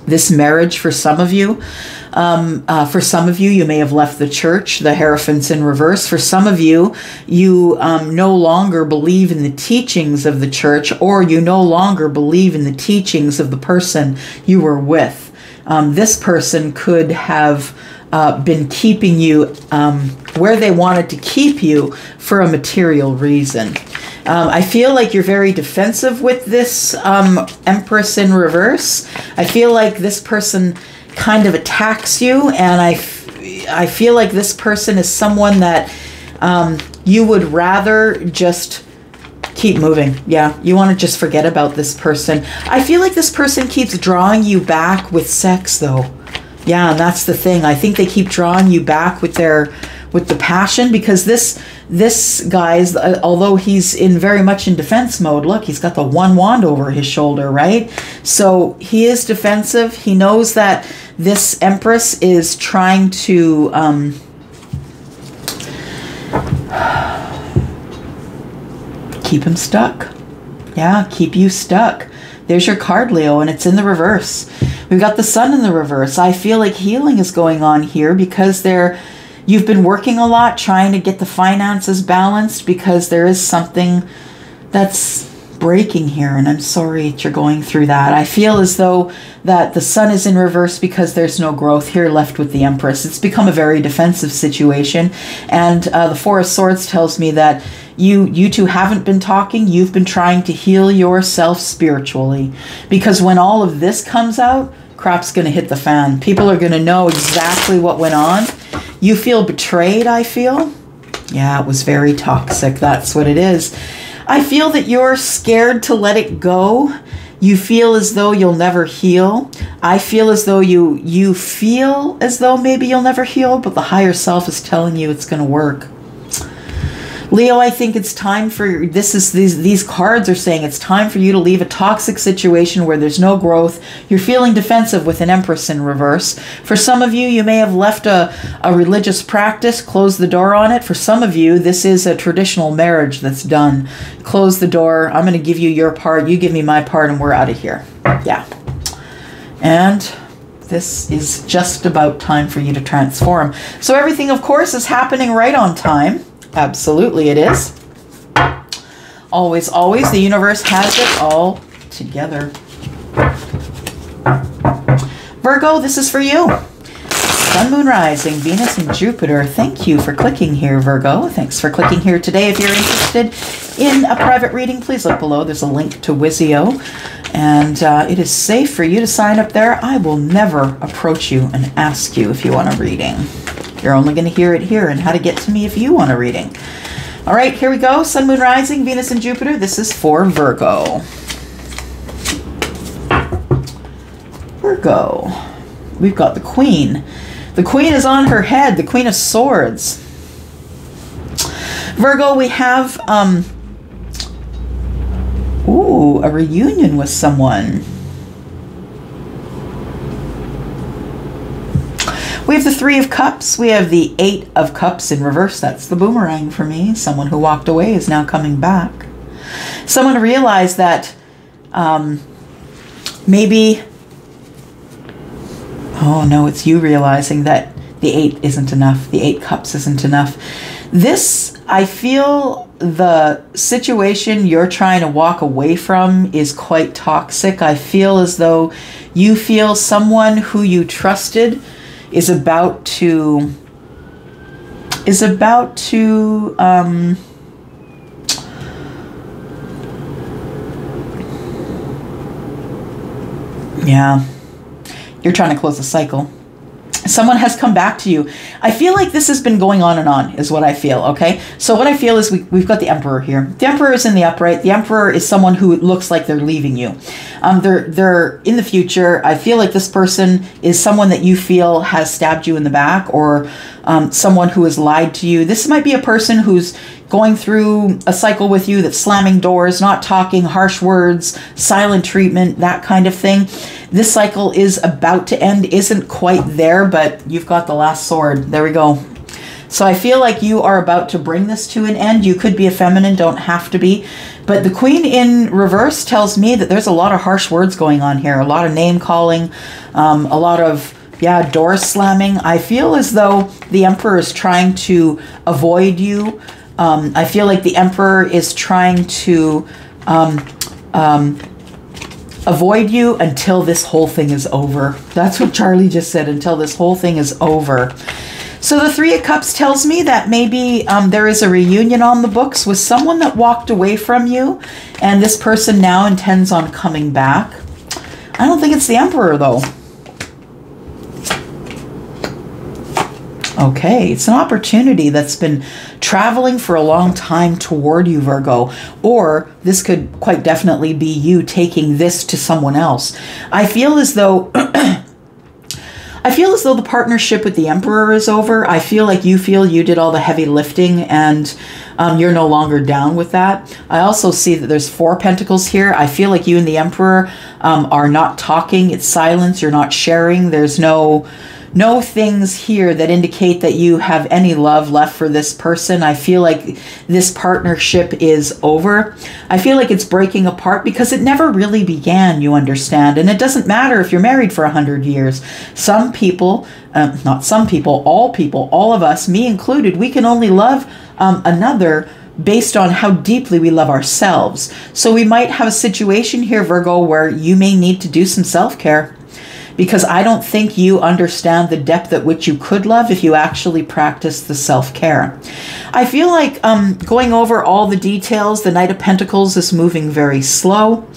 this marriage for some of you. Um, uh, for some of you, you may have left the church, the Hierophants in reverse. For some of you, you um, no longer believe in the teachings of the church, or you no longer believe in the teachings of the person you were with. Um, this person could have uh, been keeping you um, where they wanted to keep you for a material reason. Um, I feel like you're very defensive with this um, Empress in reverse. I feel like this person kind of attacks you, and I, I feel like this person is someone that um, you would rather just keep moving. Yeah, you want to just forget about this person. I feel like this person keeps drawing you back with sex, though. Yeah, and that's the thing. I think they keep drawing you back with their with the passion because this this guy's uh, although he's in very much in defense mode look he's got the one wand over his shoulder right? So he is defensive. He knows that this empress is trying to um, keep him stuck. Yeah keep you stuck. There's your card leo and it's in the reverse. We've got the sun in the reverse. I feel like healing is going on here because there you've been working a lot trying to get the finances balanced because there is something that's breaking here and I'm sorry that you're going through that. I feel as though that the sun is in reverse because there's no growth here left with the empress. It's become a very defensive situation and uh, the four of swords tells me that you you two haven't been talking you've been trying to heal yourself spiritually because when all of this comes out crap's going to hit the fan people are going to know exactly what went on you feel betrayed i feel? Yeah it was very toxic. That's what it is. I feel that you're scared to let it go. You feel as though you'll never heal. I feel as though you you feel as though maybe you'll never heal but the higher self is telling you it's going to work Leo, I think it's time for this is these these cards are saying it's time for you to leave a toxic situation where there's no growth. You're feeling defensive with an Empress in reverse. For some of you, you may have left a, a religious practice, closed the door on it. For some of you, this is a traditional marriage that's done. Close the door. I'm going to give you your part, you give me my part, and we're out of here. Yeah. And this is just about time for you to transform. So everything, of course, is happening right on time. Absolutely, it is. Always, always, the universe has it all together. Virgo, this is for you. Sun, Moon, Rising, Venus, and Jupiter. Thank you for clicking here, Virgo. Thanks for clicking here today. If you're interested in a private reading, please look below. There's a link to Wisio, and uh, it is safe for you to sign up there. I will never approach you and ask you if you want a reading. You're only going to hear it here and how to get to me if you want a reading. All right, here we go. Sun, Moon, Rising, Venus, and Jupiter. This is for Virgo. Virgo. We've got the Queen. The Queen is on her head, the Queen of Swords. Virgo, we have um ooh, a reunion with someone. We have the Three of Cups. We have the Eight of Cups in reverse. That's the boomerang for me. Someone who walked away is now coming back. Someone realized that um, maybe. Oh no, it's you realizing that the eight isn't enough. The eight cups isn't enough. This, I feel the situation you're trying to walk away from is quite toxic. I feel as though you feel someone who you trusted is about to is about to um, yeah. You're trying to close the cycle someone has come back to you. I feel like this has been going on and on, is what I feel, okay? So, what I feel is we, we've got the Emperor here. The Emperor is in the upright. The Emperor is someone who looks like they're leaving you. Um, they're, they're in the future. I feel like this person is someone that you feel has stabbed you in the back or um, someone who has lied to you. This might be a person who's going through a cycle with you that's slamming doors, not talking, harsh words, silent treatment, that kind of thing. This cycle is about to end, isn't quite there, but you've got the last sword. There we go. So I feel like you are about to bring this to an end. You could be a feminine, don't have to be. But the queen in reverse tells me that there's a lot of harsh words going on here, a lot of name calling, um, a lot of yeah, door slamming. I feel as though the emperor is trying to avoid you, um, I feel like the emperor is trying to um, um, avoid you until this whole thing is over. That's what Charlie just said, until this whole thing is over. So the Three of Cups tells me that maybe um, there is a reunion on the books with someone that walked away from you, and this person now intends on coming back. I don't think it's the Emperor, though. Okay, it's an opportunity that's been traveling for a long time toward you, Virgo, or this could quite definitely be you taking this to someone else. I feel as though. I feel as though the partnership with the Emperor is over. I feel like you feel you did all the heavy lifting and um, you're no longer down with that. I also see that there's four pentacles here. I feel like you and the Emperor um, are not talking. It's silence. You're not sharing. There's no no things here that indicate that you have any love left for this person. I feel like this partnership is over. I feel like it's breaking apart because it never really began, you understand. And it doesn't matter if you're married for a 100 years. Some people, um, not some people, all people, all of us, me included, we can only love um, another based on how deeply we love ourselves. So we might have a situation here, Virgo, where you may need to do some self care because I don't think you understand the depth at which you could love if you actually practice the self care. I feel like um, going over all the details, the Knight of Pentacles is moving very slow.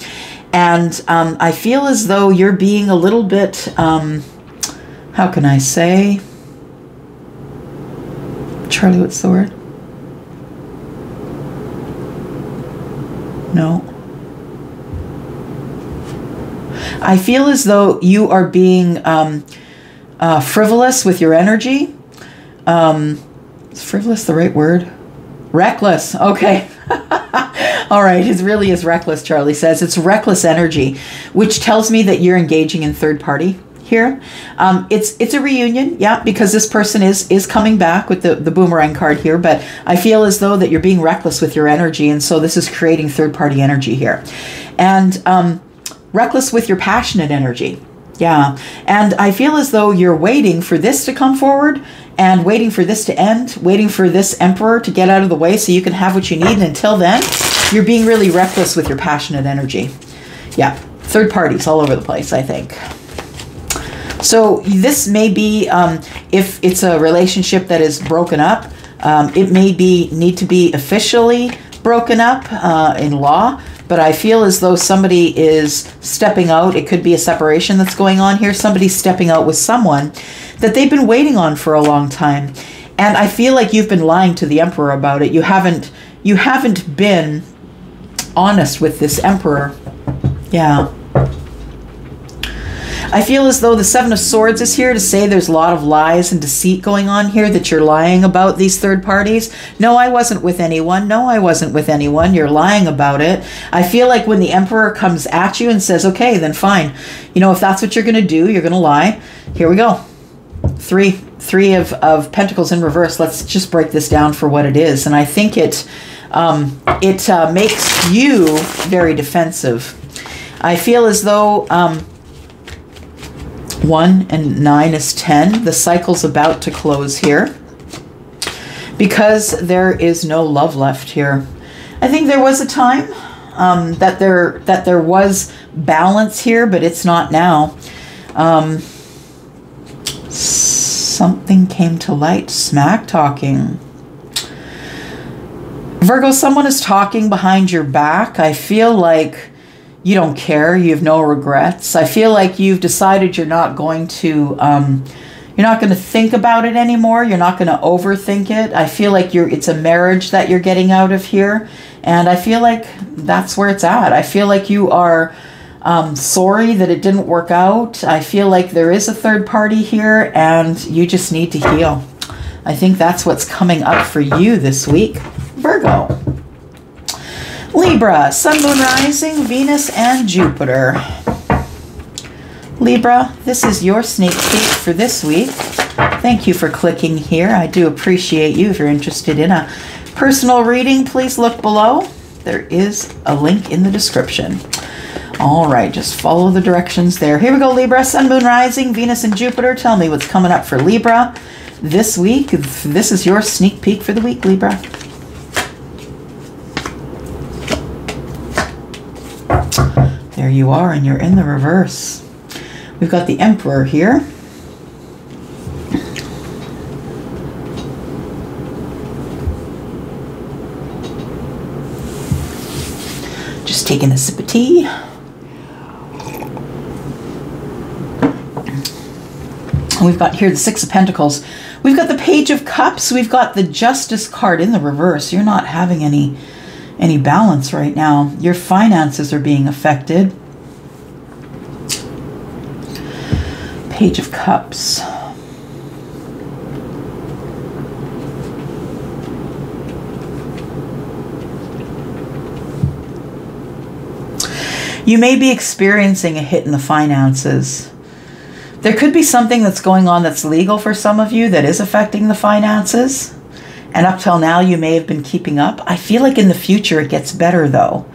And um, I feel as though you're being a little bit, um, how can I say? Charlie, what's the word? No. I feel as though you are being um, uh, frivolous with your energy. Um, is frivolous the right word? Reckless. Okay. All right. It really is reckless, Charlie says. It's reckless energy, which tells me that you're engaging in third party here. Um, it's it's a reunion, yeah, because this person is is coming back with the, the boomerang card here, but I feel as though that you're being reckless with your energy, and so this is creating third party energy here. And um, reckless with your passionate energy. Yeah. And I feel as though you're waiting for this to come forward and waiting for this to end, waiting for this emperor to get out of the way so you can have what you need. And until then, you're being really reckless with your passionate energy. Yeah. Third parties all over the place, I think. So this may be, um, if it's a relationship that is broken up, um, it may be need to be officially broken up uh, in law but I feel as though somebody is stepping out. It could be a separation that's going on here. Somebody's stepping out with someone that they've been waiting on for a long time. And I feel like you've been lying to the emperor about it. You haven't you haven't been honest with this emperor. Yeah. I feel as though the Seven of Swords is here to say there's a lot of lies and deceit going on here, that you're lying about these third parties. No, I wasn't with anyone. No, I wasn't with anyone. You're lying about it. I feel like when the Emperor comes at you and says, okay, then fine. You know, if that's what you're going to do, you're going to lie. Here we go. Three, three of, of Pentacles in reverse. Let's just break this down for what it is. And I think it, um, it uh, makes you very defensive. I feel as though um, 1 and 9 is 10. The cycle's about to close here because there is no love left here. I think there was a time um, that there that there was balance here, but it's not now. Um, something came to light. Smack talking. Virgo, someone is talking behind your back. I feel like you don't care. You have no regrets. I feel like you've decided you're not going to. Um, you're not going to think about it anymore. You're not going to overthink it. I feel like you're it's a marriage that you're getting out of here. And I feel like that's where it's at. I feel like you are um, sorry that it didn't work out. I feel like there is a third party here and you just need to heal. I think that's what's coming up for you this week. Virgo. Libra, Sun, Moon, Rising, Venus, and Jupiter. Libra, this is your sneak peek for this week. Thank you for clicking here. I do appreciate you. If you're interested in a personal reading, please look below. There is a link in the description. All right, just follow the directions there. Here we go, Libra, Sun, Moon, Rising, Venus, and Jupiter. Tell me what's coming up for Libra this week. This is your sneak peek for the week, Libra. There you are, and you're in the reverse. We've got the Emperor here. Just taking a sip of tea. And we've got here the Six of Pentacles. We've got the Page of Cups. We've got the Justice card in the reverse. You're not having any any balance right now. Your finances are being affected. Page of Cups. You may be experiencing a hit in the finances. There could be something that's going on that's legal for some of you that is affecting the finances. And up till now, you may have been keeping up. I feel like in the future it gets better though.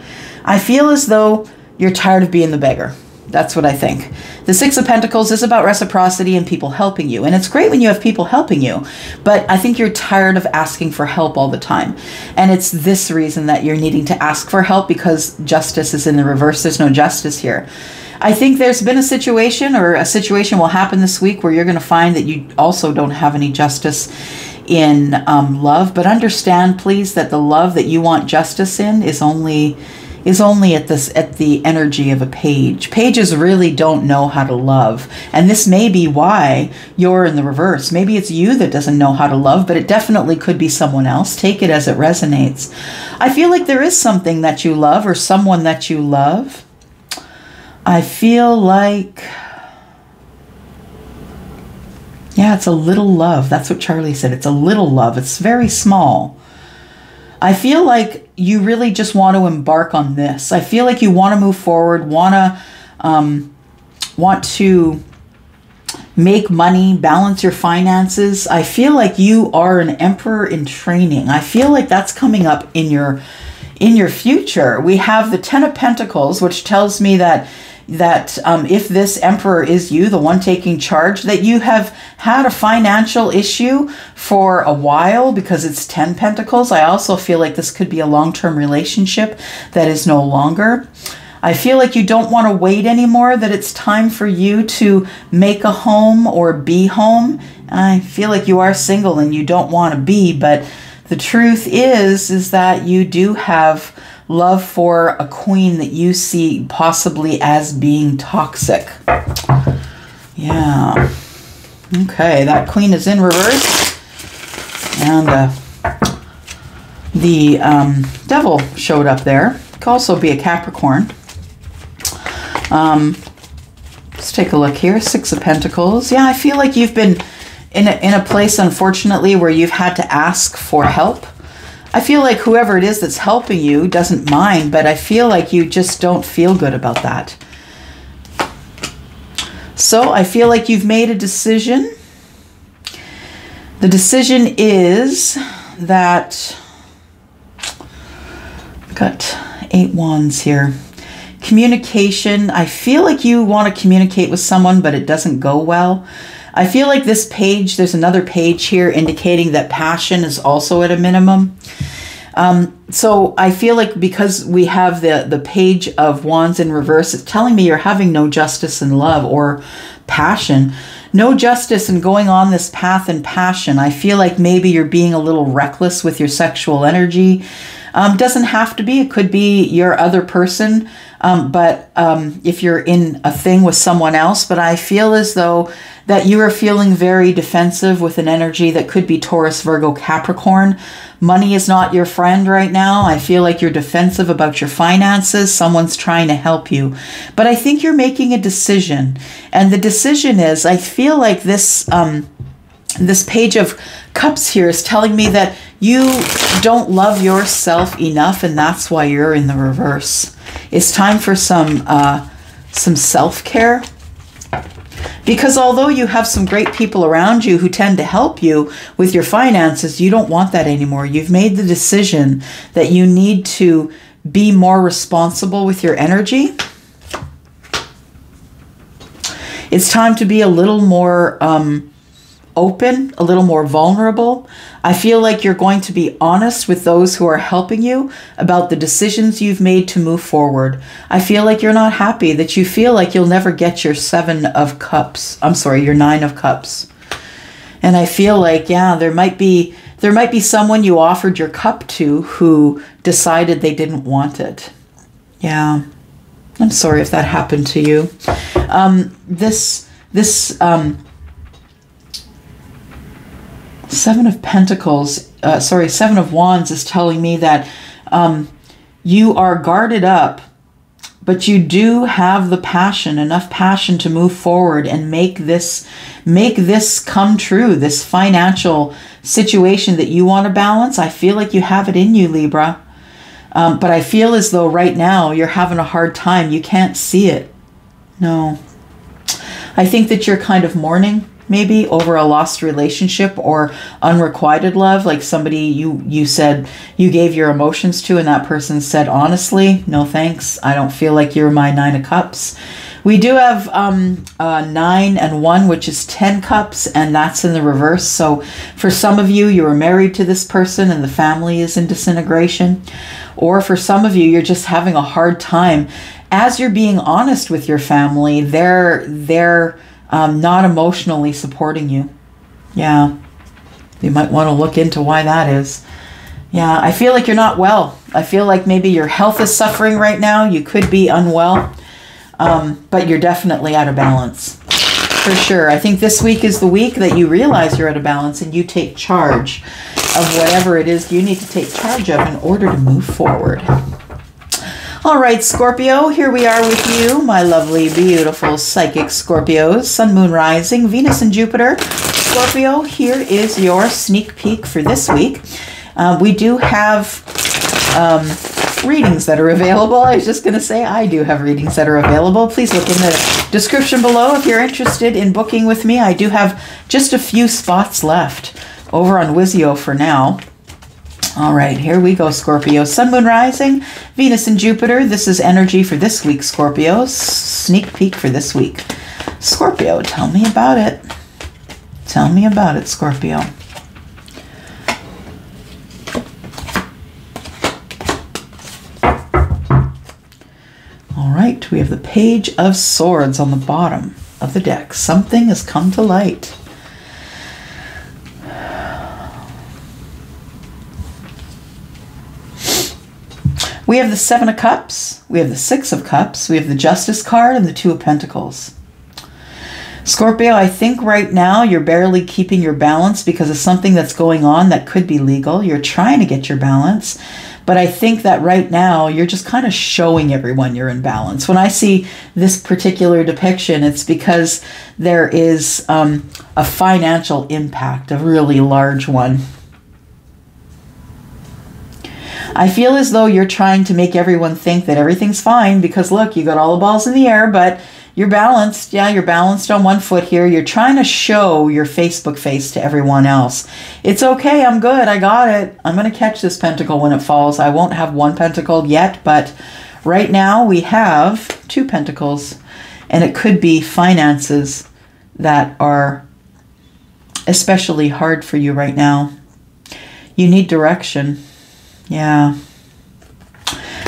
I feel as though you're tired of being the beggar. That's what I think. The Six of Pentacles is about reciprocity and people helping you. And it's great when you have people helping you, but I think you're tired of asking for help all the time. And it's this reason that you're needing to ask for help because justice is in the reverse. There's no justice here. I think there's been a situation or a situation will happen this week where you're going to find that you also don't have any justice in um, love. But understand, please, that the love that you want justice in is only is only at this at the energy of a page. Pages really don't know how to love. And this may be why you're in the reverse. Maybe it's you that doesn't know how to love, but it definitely could be someone else. Take it as it resonates. I feel like there is something that you love or someone that you love. I feel like yeah, it's a little love. That's what Charlie said. It's a little love. It's very small. I feel like you really just want to embark on this. I feel like you want to move forward, want to um, want to make money, balance your finances. I feel like you are an emperor in training. I feel like that's coming up in your in your future. We have the 10 of pentacles, which tells me that that um, if this emperor is you, the one taking charge, that you have had a financial issue for a while because it's 10 pentacles. I also feel like this could be a long term relationship that is no longer. I feel like you don't want to wait anymore, that it's time for you to make a home or be home. I feel like you are single and you don't want to be, but the truth is is that you do have love for a queen that you see possibly as being toxic. Yeah. Okay, that queen is in reverse. And uh, the um, devil showed up there. Could also be a Capricorn. Um, let's take a look here. Six of Pentacles. Yeah, I feel like you've been in a, in a place, unfortunately, where you've had to ask for help I feel like whoever it is that's helping you doesn't mind, but I feel like you just don't feel good about that. So I feel like you've made a decision. The decision is that got eight wands here. communication. I feel like you want to communicate with someone, but it doesn't go well. I feel like this page, there's another page here indicating that passion is also at a minimum. Um, so I feel like because we have the the page of wands in reverse, it's telling me you're having no justice in love or passion. No justice in going on this path and passion. I feel like maybe you're being a little reckless with your sexual energy. Um, doesn't have to be. It could be your other person. Um, but um, if you're in a thing with someone else, but I feel as though that you are feeling very defensive with an energy that could be Taurus, Virgo, Capricorn. Money is not your friend right now. I feel like you're defensive about your finances. Someone's trying to help you. But I think you're making a decision. And the decision is I feel like this. Um, this page of cups here is telling me that you don't love yourself enough and that's why you're in the reverse it's time for some uh, some self-care because although you have some great people around you who tend to help you with your finances, you don't want that anymore. You've made the decision that you need to be more responsible with your energy. It's time to be a little more um, open, a little more vulnerable. I feel like you're going to be honest with those who are helping you about the decisions you've made to move forward. I feel like you're not happy, that you feel like you'll never get your seven of cups. I'm sorry, your nine of cups. And I feel like, yeah, there might be there might be someone you offered your cup to who decided they didn't want it. Yeah. I'm sorry if that happened to you. Um, this this um, Seven of Pentacles, uh, sorry, Seven of Wands is telling me that um, you are guarded up, but you do have the passion, enough passion to move forward and make this make this come true. This financial situation that you want to balance, I feel like you have it in you, Libra. Um, but I feel as though right now you're having a hard time. You can't see it. No. I think that you're kind of mourning maybe over a lost relationship or unrequited love like somebody you you said you gave your emotions to and that person said honestly no thanks. I don't feel like you're my nine of cups. We do have um, uh, nine and one which is ten cups and that's in the reverse. So for some of you you were married to this person and the family is in disintegration. Or for some of you you're just having a hard time. As you're being honest with your family they're they're um, not emotionally supporting you. Yeah. You might want to look into why that is. Yeah, I feel like you're not well. I feel like maybe your health is suffering right now. You could be unwell, um, but you're definitely out of balance. For sure. I think this week is the week that you realize you're out of balance and you take charge of whatever it is you need to take charge of in order to move forward. All right, Scorpio, here we are with you, my lovely, beautiful psychic Scorpios, Sun, Moon, Rising, Venus, and Jupiter. Scorpio, here is your sneak peek for this week. Uh, we do have um, readings that are available. I was just going to say I do have readings that are available. Please look in the description below if you're interested in booking with me. I do have just a few spots left over on Wisio for now. All right, here we go, Scorpio. Sun, Moon, Rising, Venus, and Jupiter. This is energy for this week, Scorpio. Sneak peek for this week. Scorpio, tell me about it. Tell me about it, Scorpio. All right, we have the Page of Swords on the bottom of the deck. Something has come to light. We have the Seven of Cups, we have the Six of Cups, we have the Justice card, and the Two of Pentacles. Scorpio, I think right now you're barely keeping your balance because of something that's going on that could be legal. You're trying to get your balance. But I think that right now you're just kind of showing everyone you're in balance. When I see this particular depiction, it's because there is um, a financial impact, a really large one. I feel as though you're trying to make everyone think that everything's fine because look, you got all the balls in the air, but you're balanced. Yeah, you're balanced on one foot here. You're trying to show your Facebook face to everyone else. It's okay. I'm good. I got it. I'm going to catch this pentacle when it falls. I won't have one pentacle yet, but Right now, we have two pentacles, and it could be finances that are especially hard for you right now. You need direction. Yeah.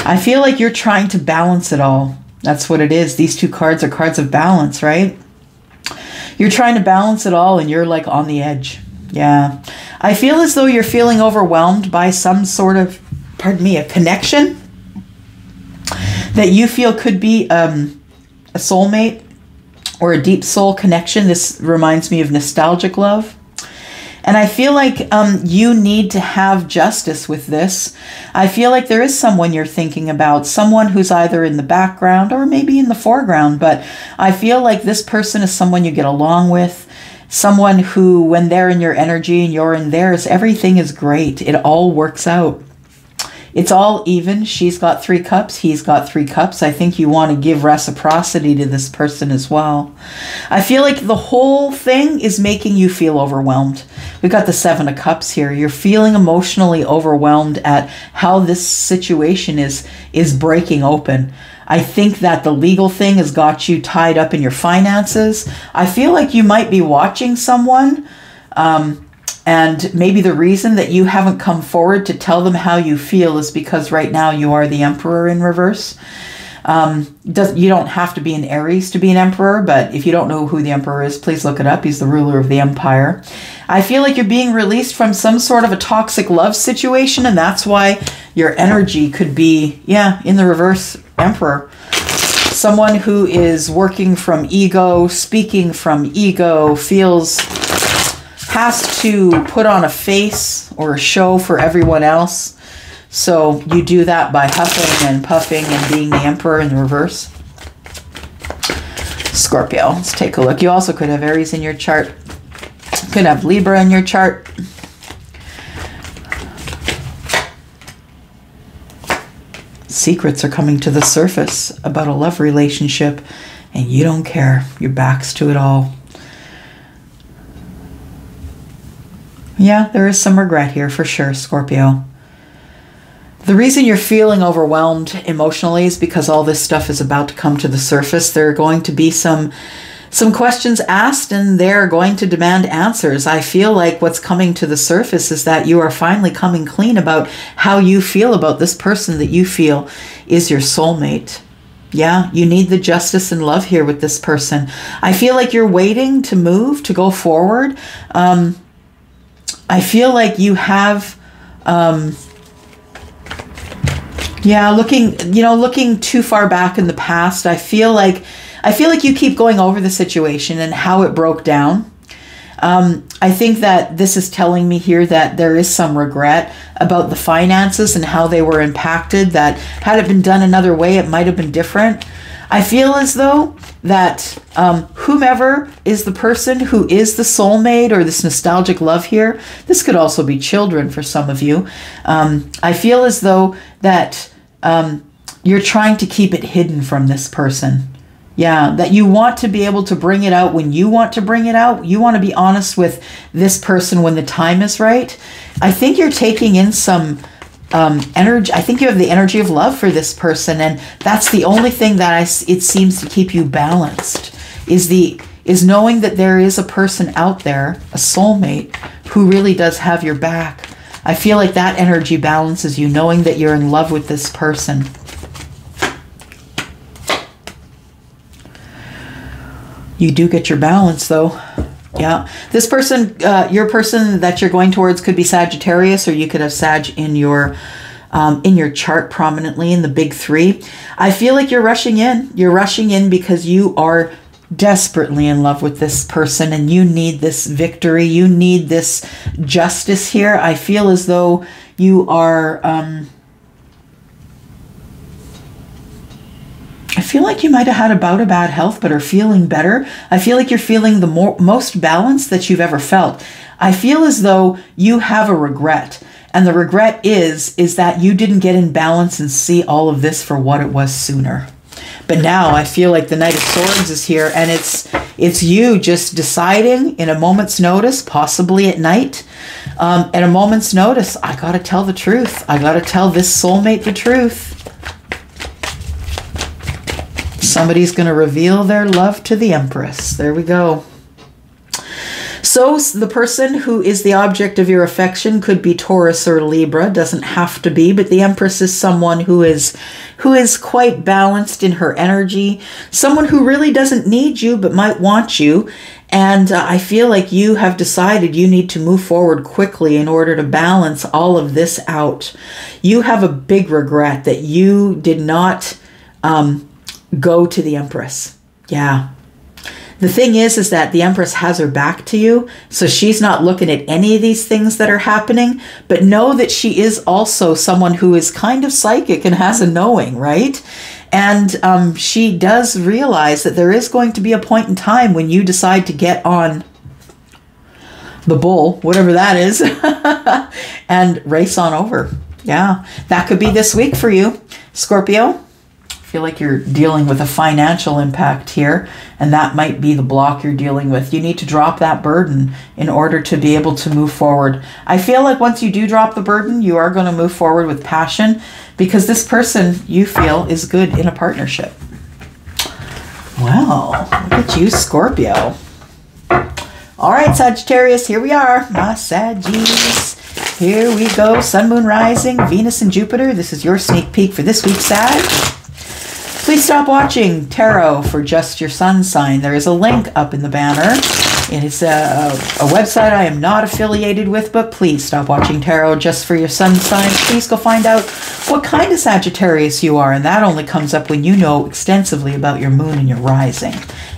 I feel like you're trying to balance it all. That's what it is. These two cards are cards of balance, right? You're trying to balance it all and you're like on the edge. Yeah. I feel as though you're feeling overwhelmed by some sort of, pardon me, a connection that you feel could be um, a soulmate or a deep soul connection. This reminds me of nostalgic love. And I feel like um, you need to have justice with this. I feel like there is someone you're thinking about, someone who's either in the background or maybe in the foreground, but I feel like this person is someone you get along with, someone who, when they're in your energy and you're in theirs, everything is great. It all works out. It's all even. She's got three cups. He's got three cups. I think you want to give reciprocity to this person as well. I feel like the whole thing is making you feel overwhelmed. We've got the Seven of Cups here. You're feeling emotionally overwhelmed at how this situation is is breaking open. I think that the legal thing has got you tied up in your finances. I feel like you might be watching someone. Um, and maybe the reason that you haven't come forward to tell them how you feel is because right now you are the emperor in reverse. Um, does, you don't have to be an Aries to be an emperor, but if you don't know who the emperor is, please look it up. He's the ruler of the empire. I feel like you're being released from some sort of a toxic love situation, and that's why your energy could be, yeah, in the reverse emperor. Someone who is working from ego, speaking from ego, feels has to put on a face or a show for everyone else. So you do that by huffing and puffing and being the emperor in the reverse. Scorpio, let's take a look. You also could have Aries in your chart. could have Libra in your chart. Secrets are coming to the surface about a love relationship and you don't care. Your back's to it all. Yeah, there is some regret here for sure, Scorpio. The reason you're feeling overwhelmed emotionally is because all this stuff is about to come to the surface. There are going to be some some questions asked and they're going to demand answers. I feel like what's coming to the surface is that you are finally coming clean about how you feel about this person that you feel is your soulmate. Yeah, you need the justice and love here with this person. I feel like you're waiting to move, to go forward. Um, I feel like you have, um, yeah, looking, you know, looking too far back in the past. I feel like, I feel like you keep going over the situation and how it broke down. Um, I think that this is telling me here that there is some regret about the finances and how they were impacted. That had it been done another way, it might have been different. I feel as though that um, whomever is the person who is the soulmate or this nostalgic love here, this could also be children for some of you. Um, I feel as though that um, you're trying to keep it hidden from this person. Yeah, that you want to be able to bring it out when you want to bring it out. You want to be honest with this person when the time is right. I think you're taking in some um, energy. I think you have the energy of love for this person, and that's the only thing that I, it seems to keep you balanced. Is the is knowing that there is a person out there, a soulmate, who really does have your back. I feel like that energy balances you, knowing that you're in love with this person. You do get your balance though. Yeah. This person, uh, your person that you're going towards could be Sagittarius, or you could have Sag in your um, in your chart prominently in the big three. I feel like you're rushing in. You're rushing in because you are desperately in love with this person and you need this victory. You need this justice here. I feel as though you are. Um, I feel like you might have had a bout of bad health, but are feeling better. I feel like you're feeling the more, most balanced that you've ever felt. I feel as though you have a regret. And the regret is, is that you didn't get in balance and see all of this for what it was sooner. But now I feel like the Knight of Swords is here and it's it's you just deciding in a moment's notice, possibly at night, um, at a moment's notice, I gotta tell the truth. I gotta tell this soulmate the truth. Somebody's going to reveal their love to the Empress. There we go. So, the person who is the object of your affection could be Taurus or Libra, doesn't have to be, but the Empress is someone who is who is quite balanced in her energy, someone who really doesn't need you but might want you. And uh, I feel like you have decided you need to move forward quickly in order to balance all of this out. You have a big regret that you did not um, go to the Empress. Yeah, the thing is, is that the Empress has her back to you, so she's not looking at any of these things that are happening. But know that she is also someone who is kind of psychic and has a knowing, right? And um, she does realize that there is going to be a point in time when you decide to get on the bull, whatever that is, and race on over. Yeah, that could be this week for you, Scorpio feel like you're dealing with a financial impact here, and that might be the block you're dealing with. You need to drop that burden in order to be able to move forward. I feel like once you do drop the burden, you are going to move forward with passion because this person you feel is good in a partnership. Well, look at you, Scorpio. All right, Sagittarius, here we are, my Saggies. Here we go, Sun, Moon, Rising, Venus, and Jupiter. This is your sneak peek for this week's Sag. Please stop watching Tarot for just your sun sign. There is a link up in the banner. It is a, a, website I am not affiliated with, but please stop watching tarot just for your sun sign. Please go find out what kind of Sagittarius you are, and that only comes up when you know extensively about your moon and your rising.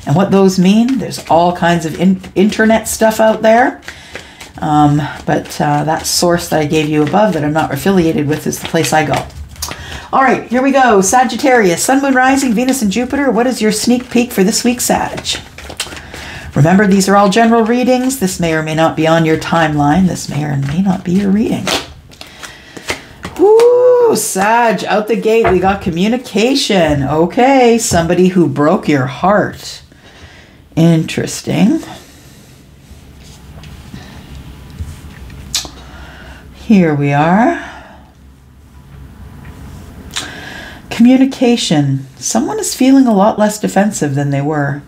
And what those mean, there's all kinds of in internet stuff out there. Um, but uh, that source that I gave you above that I'm not affiliated with is the place I go. All right, here we go. Sagittarius, Sun, Moon, Rising, Venus, and Jupiter. What is your sneak peek for this week, Sag? Remember, these are all general readings. This may or may not be on your timeline. This may or may not be your reading. Woo, Sag, out the gate, we got communication. Okay, somebody who broke your heart. Interesting. Here we are. Communication. Someone is feeling a lot less defensive than they were.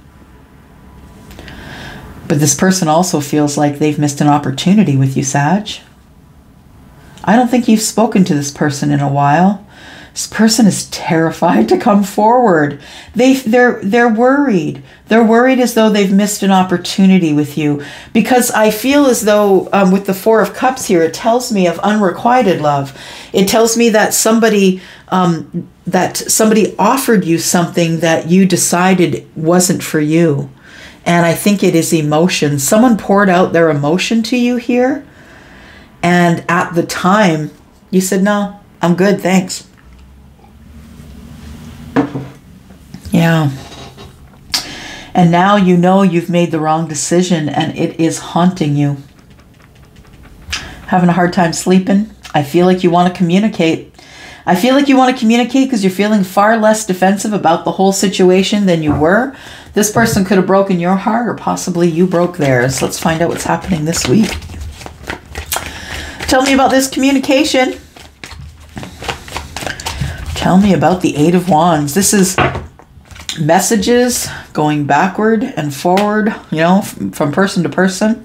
But this person also feels like they've missed an opportunity with you, Sag. I don't think you've spoken to this person in a while. This person is terrified to come forward. They they're they're worried. They're worried as though they've missed an opportunity with you because I feel as though um, with the four of cups here, it tells me of unrequited love. It tells me that somebody um, that somebody offered you something that you decided wasn't for you. And I think it is emotion. Someone poured out their emotion to you here. And at the time, you said, No, I'm good, thanks. Yeah. And now you know you've made the wrong decision and it is haunting you. Having a hard time sleeping? I feel like you want to communicate I feel like you want to communicate because you're feeling far less defensive about the whole situation than you were. This person could have broken your heart, or possibly you broke theirs. Let's find out what's happening this week. Tell me about this communication. Tell me about the Eight of Wands. This is messages going backward and forward, you know, from person to person.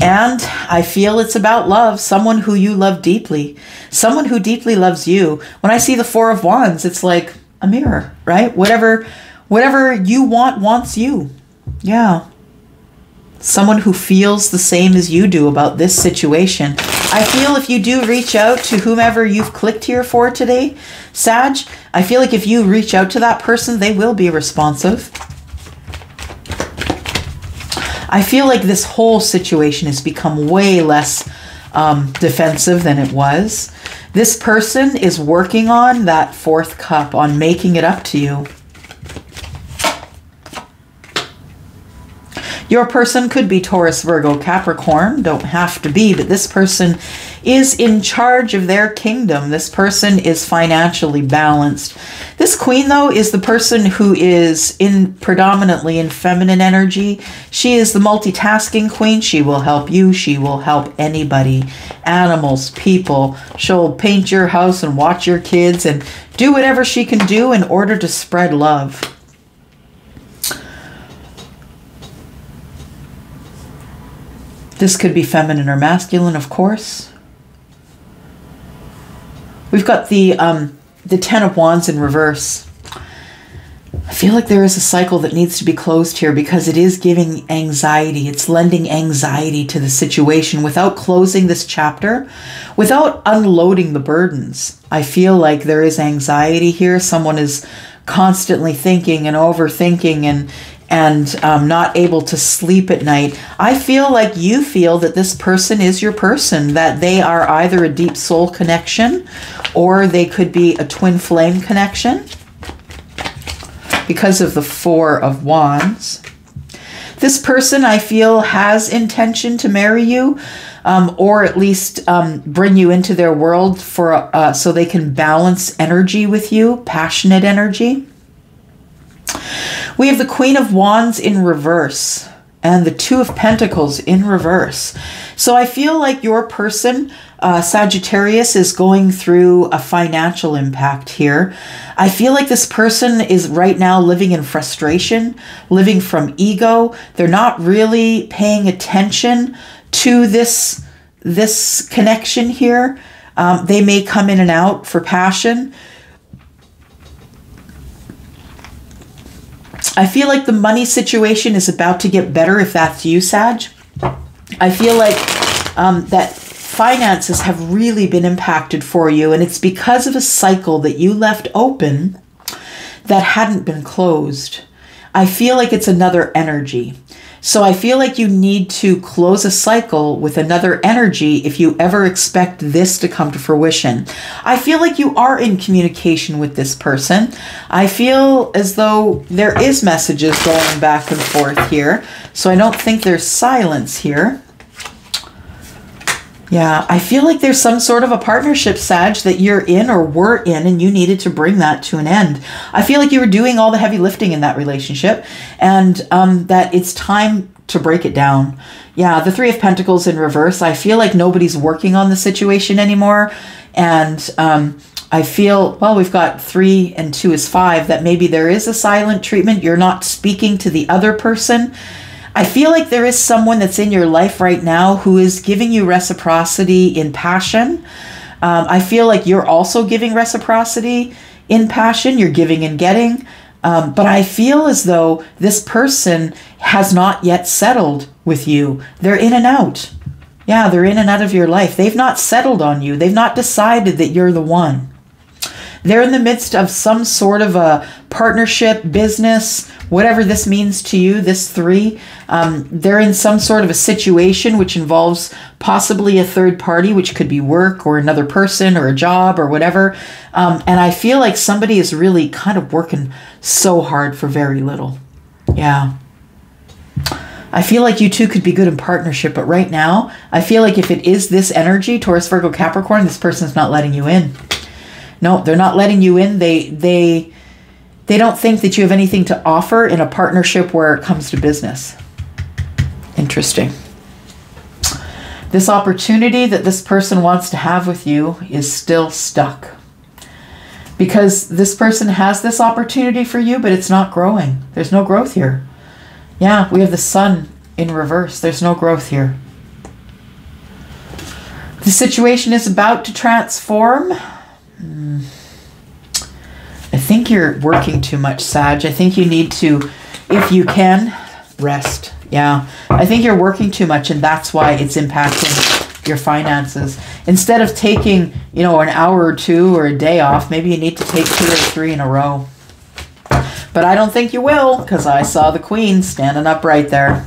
And I feel it's about love, someone who you love deeply, someone who deeply loves you. When I see the 4 of wands, it's like a mirror, right? Whatever whatever you want wants you. Yeah. Someone who feels the same as you do about this situation. I feel if you do reach out to whomever you've clicked here for today, Sag, I feel like if you reach out to that person, they will be responsive. I feel like this whole situation has become way less um, defensive than it was. This person is working on that fourth cup, on making it up to you. Your person could be Taurus, Virgo, Capricorn, don't have to be, but this person is in charge of their kingdom. This person is financially balanced. This queen, though, is the person who is in predominantly in feminine energy. She is the multitasking queen. She will help you. She will help anybody, animals, people. She'll paint your house and watch your kids and do whatever she can do in order to spread love. This could be feminine or masculine, of course. We've got the um, the Ten of Wands in reverse. I feel like there is a cycle that needs to be closed here because it is giving anxiety. It's lending anxiety to the situation without closing this chapter, without unloading the burdens. I feel like there is anxiety here. Someone is constantly thinking and overthinking and and um, not able to sleep at night. I feel like you feel that this person is your person, that they are either a deep soul connection or they could be a twin flame connection because of the Four of Wands. This person, I feel, has intention to marry you. Um, or at least um, bring you into their world for uh, so they can balance energy with you, passionate energy. We have the Queen of Wands in reverse and the Two of Pentacles in reverse. So I feel like your person, uh, Sagittarius, is going through a financial impact here. I feel like this person is right now living in frustration, living from ego. They're not really paying attention to this, this connection here. Um, they may come in and out for passion. I feel like the money situation is about to get better if that's you, Sag. I feel like um, that finances have really been impacted for you, and it's because of a cycle that you left open that hadn't been closed. I feel like it's another energy. So I feel like you need to close a cycle with another energy if you ever expect this to come to fruition. I feel like you are in communication with this person. I feel as though there is messages going back and forth here. So I don't think there's silence here. Yeah, I feel like there's some sort of a partnership, Sag, that you're in or were in, and you needed to bring that to an end. I feel like you were doing all the heavy lifting in that relationship, and um, that it's time to break it down. Yeah, the Three of Pentacles in reverse. I feel like nobody's working on the situation anymore, and um, I feel, well, we've got three and two is five, that maybe there is a silent treatment. You're not speaking to the other person I feel like there is someone that's in your life right now who is giving you reciprocity in passion. Um, I feel like you're also giving reciprocity in passion. You're giving and getting. Um, but I feel as though this person has not yet settled with you. They're in and out. Yeah, they're in and out of your life. They've not settled on you. They've not decided that you're the one. They're in the midst of some sort of a partnership, business, whatever this means to you, this three. Um, they're in some sort of a situation which involves possibly a third party, which could be work or another person or a job or whatever. Um, and I feel like somebody is really kind of working so hard for very little. Yeah. I feel like you two could be good in partnership, but right now, I feel like if it is this energy, Taurus, Virgo, Capricorn, this person's not letting you in. No, they're not letting you in. They they they don't think that you have anything to offer in a partnership where it comes to business. Interesting. This opportunity that this person wants to have with you is still stuck. Because this person has this opportunity for you, but it's not growing. There's no growth here. Yeah, we have the sun in reverse. There's no growth here. The situation is about to transform. I think you're working too much, Sag. I think you need to, if you can, rest. Yeah. I think you're working too much, and that's why it's impacting your finances. Instead of taking, you know, an hour or two or a day off, maybe you need to take two or three in a row. But I don't think you will, because I saw the queen standing upright there.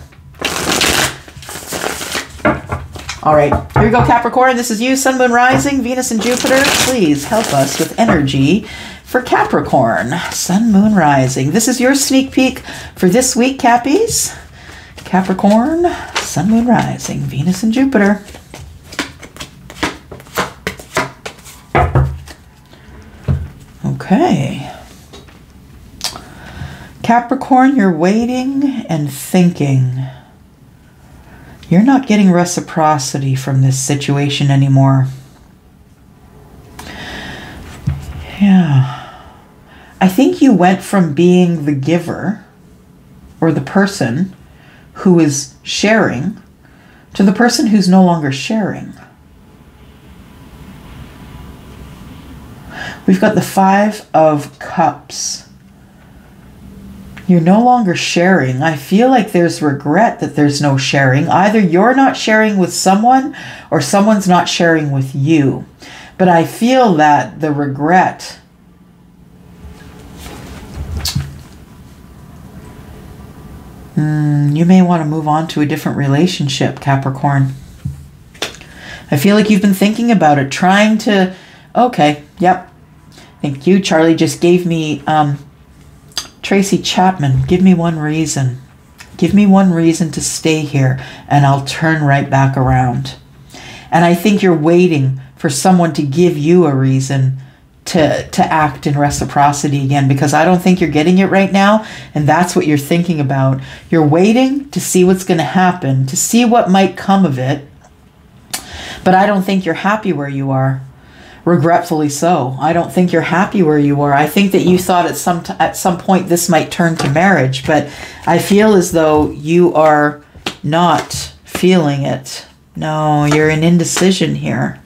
All right, here we go, Capricorn. This is you, Sun, Moon, Rising, Venus, and Jupiter. Please help us with energy for Capricorn, Sun, Moon, Rising. This is your sneak peek for this week, Cappies. Capricorn, Sun, Moon, Rising, Venus, and Jupiter. Okay. Capricorn, you're waiting and thinking. You're not getting reciprocity from this situation anymore. Yeah. I think you went from being the giver or the person who is sharing to the person who's no longer sharing. We've got the Five of Cups. You're no longer sharing. I feel like there's regret that there's no sharing. Either you're not sharing with someone or someone's not sharing with you. But I feel that the regret Mm, you may want to move on to a different relationship, Capricorn. I feel like you've been thinking about it, trying to. Okay, yep. Thank you. Charlie just gave me um, Tracy Chapman. Give me one reason. Give me one reason to stay here, and I'll turn right back around. And I think you're waiting for someone to give you a reason to to act in reciprocity again because I don't think you're getting it right now and that's what you're thinking about. You're waiting to see what's going to happen, to see what might come of it. But I don't think you're happy where you are. Regretfully so. I don't think you're happy where you are. I think that you thought at some at some point this might turn to marriage, but I feel as though you are not feeling it. No, you're in indecision here.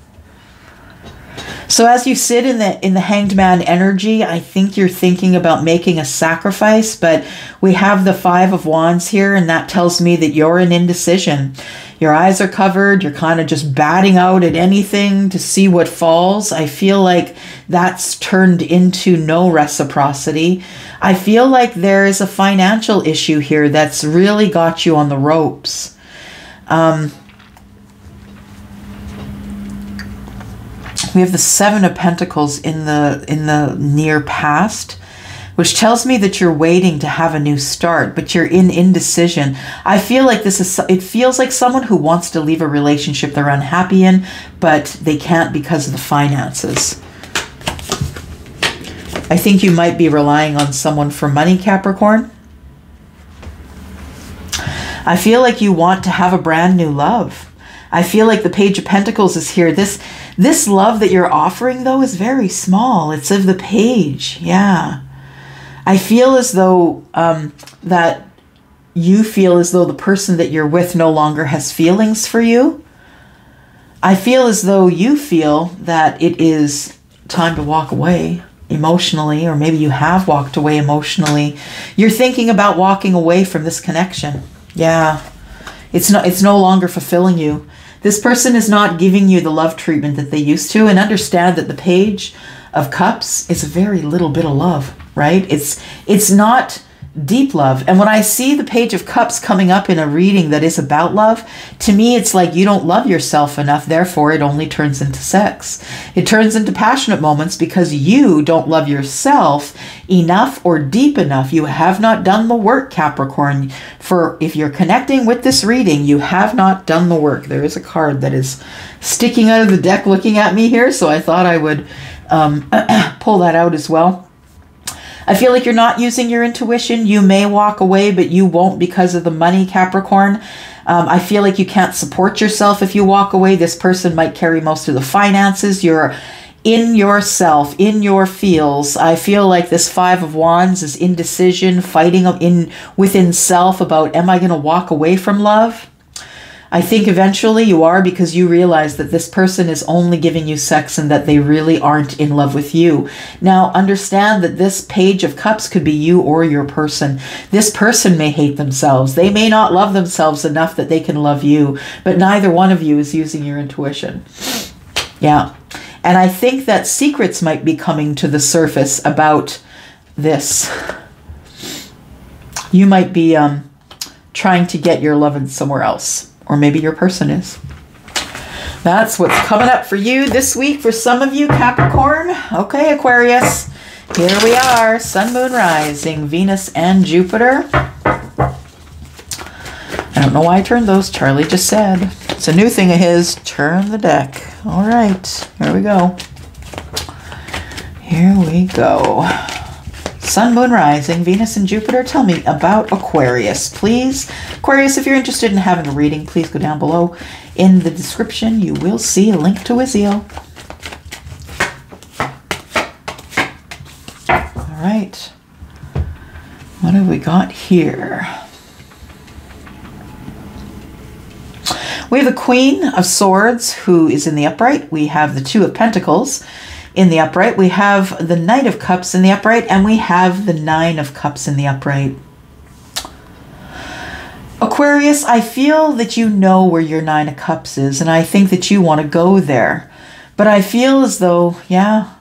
So as you sit in the in the hanged man energy, I think you're thinking about making a sacrifice, but we have the 5 of wands here and that tells me that you're in indecision. Your eyes are covered, you're kind of just batting out at anything to see what falls. I feel like that's turned into no reciprocity. I feel like there is a financial issue here that's really got you on the ropes. Um, we have the seven of pentacles in the in the near past which tells me that you're waiting to have a new start but you're in indecision i feel like this is it feels like someone who wants to leave a relationship they're unhappy in but they can't because of the finances i think you might be relying on someone for money capricorn i feel like you want to have a brand new love I feel like the Page of Pentacles is here. This this love that you're offering though is very small. It's of the page. Yeah. I feel as though um, that you feel as though the person that you're with no longer has feelings for you. I feel as though you feel that it is time to walk away emotionally, or maybe you have walked away emotionally. You're thinking about walking away from this connection. Yeah. It's no, it's no longer fulfilling you. This person is not giving you the love treatment that they used to, and understand that the page of cups is a very little bit of love, right? It's it's not deep love. And when I see the Page of Cups coming up in a reading that is about love, to me it's like you don't love yourself enough, therefore it only turns into sex. It turns into passionate moments because you don't love yourself enough or deep enough. You have not done the work, Capricorn. For if you're connecting with this reading, you have not done the work. There is a card that is sticking out of the deck looking at me here, so I thought I would um, pull that out as well. I feel like you're not using your intuition. You may walk away, but you won't because of the money, Capricorn. Um, I feel like you can't support yourself if you walk away. This person might carry most of the finances. You're in yourself, in your feels. I feel like this Five of Wands is indecision, fighting in within self about am I going to walk away from love? I think eventually you are because you realize that this person is only giving you sex and that they really aren't in love with you. Now, understand that this page of cups could be you or your person. This person may hate themselves. They may not love themselves enough that they can love you, but neither one of you is using your intuition. Yeah. And I think that secrets might be coming to the surface about this. You might be um, trying to get your loving somewhere else or maybe your person is. That's what's coming up for you this week for some of you, Capricorn. Okay, Aquarius. Here we are Sun, Moon, Rising, Venus, and Jupiter. I don't know why I turned those. Charlie just said. It's a new thing of his. Turn the deck. All right. Here we go. Here we go. Sun, Moon, Rising, Venus, and Jupiter. Tell me about Aquarius, please. Aquarius, if you're interested in having a reading, please go down below. In the description, you will see a link to Wisio. All right. What have we got here? We have the Queen of Swords, who is in the upright. We have the Two of Pentacles in the upright. We have the Knight of Cups in the upright, and we have the Nine of Cups in the upright. Aquarius, I feel that you know where your Nine of Cups is, and I think that you want to go there. But I feel as though, yeah,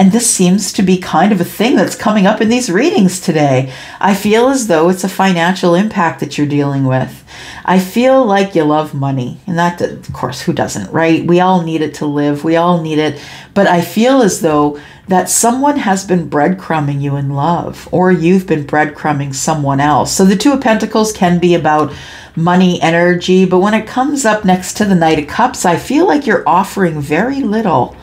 and this seems to be kind of a thing that's coming up in these readings today. I feel as though it's a financial impact that you're dealing with. I feel like you love money. And that, of course, who doesn't, right? We all need it to live. We all need it. But I feel as though that someone has been breadcrumbing you in love, or you've been breadcrumbing someone else. So the Two of Pentacles can be about money, energy. But when it comes up next to the Knight of Cups, I feel like you're offering very little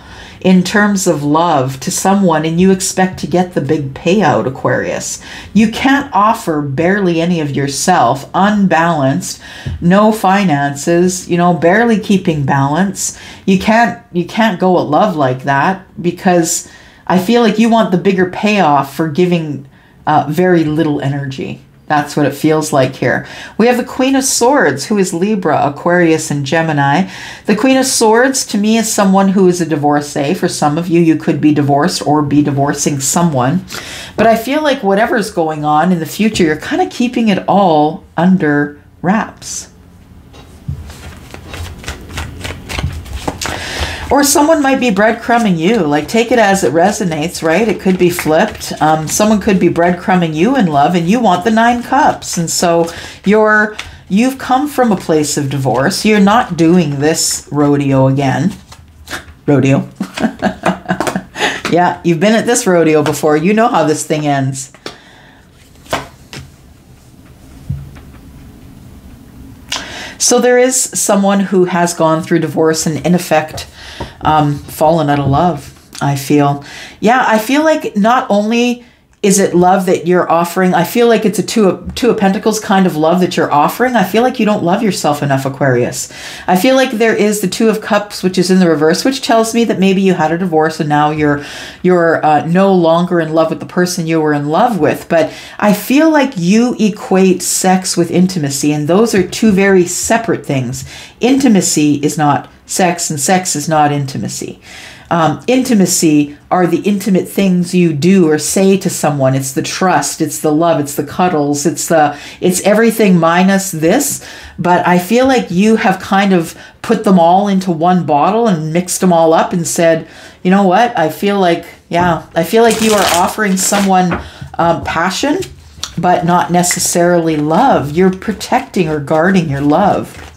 in terms of love to someone and you expect to get the big payout, Aquarius. You can't offer barely any of yourself, unbalanced, no finances, you know, barely keeping balance. You can't you can't go at love like that because I feel like you want the bigger payoff for giving uh, very little energy. That's what it feels like here. We have the Queen of Swords, who is Libra, Aquarius, and Gemini. The Queen of Swords, to me, is someone who is a divorcee. For some of you, you could be divorced or be divorcing someone. But I feel like whatever's going on in the future, you're kind of keeping it all under wraps. Or someone might be breadcrumbing you. Like, take it as it resonates, right? It could be flipped. Um, someone could be breadcrumbing you in love, and you want the nine cups. And so you're you've come from a place of divorce. You're not doing this rodeo again. Rodeo. yeah, you've been at this rodeo before. You know how this thing ends. So there is someone who has gone through divorce and, in effect, um, fallen out of love. I feel, yeah, I feel like not only is it love that you're offering, I feel like it's a two of, two of pentacles kind of love that you're offering. I feel like you don't love yourself enough, Aquarius. I feel like there is the two of cups, which is in the reverse, which tells me that maybe you had a divorce and now you're you're uh, no longer in love with the person you were in love with. But I feel like you equate sex with intimacy, and those are two very separate things. Intimacy is not sex and sex is not intimacy. Um, intimacy are the intimate things you do or say to someone. It's the trust, it's the love, it's the cuddles, it's the it's everything minus this. But I feel like you have kind of put them all into one bottle and mixed them all up and said, you know what? I feel like yeah, I feel like you are offering someone um, passion, but not necessarily love. You're protecting or guarding your love.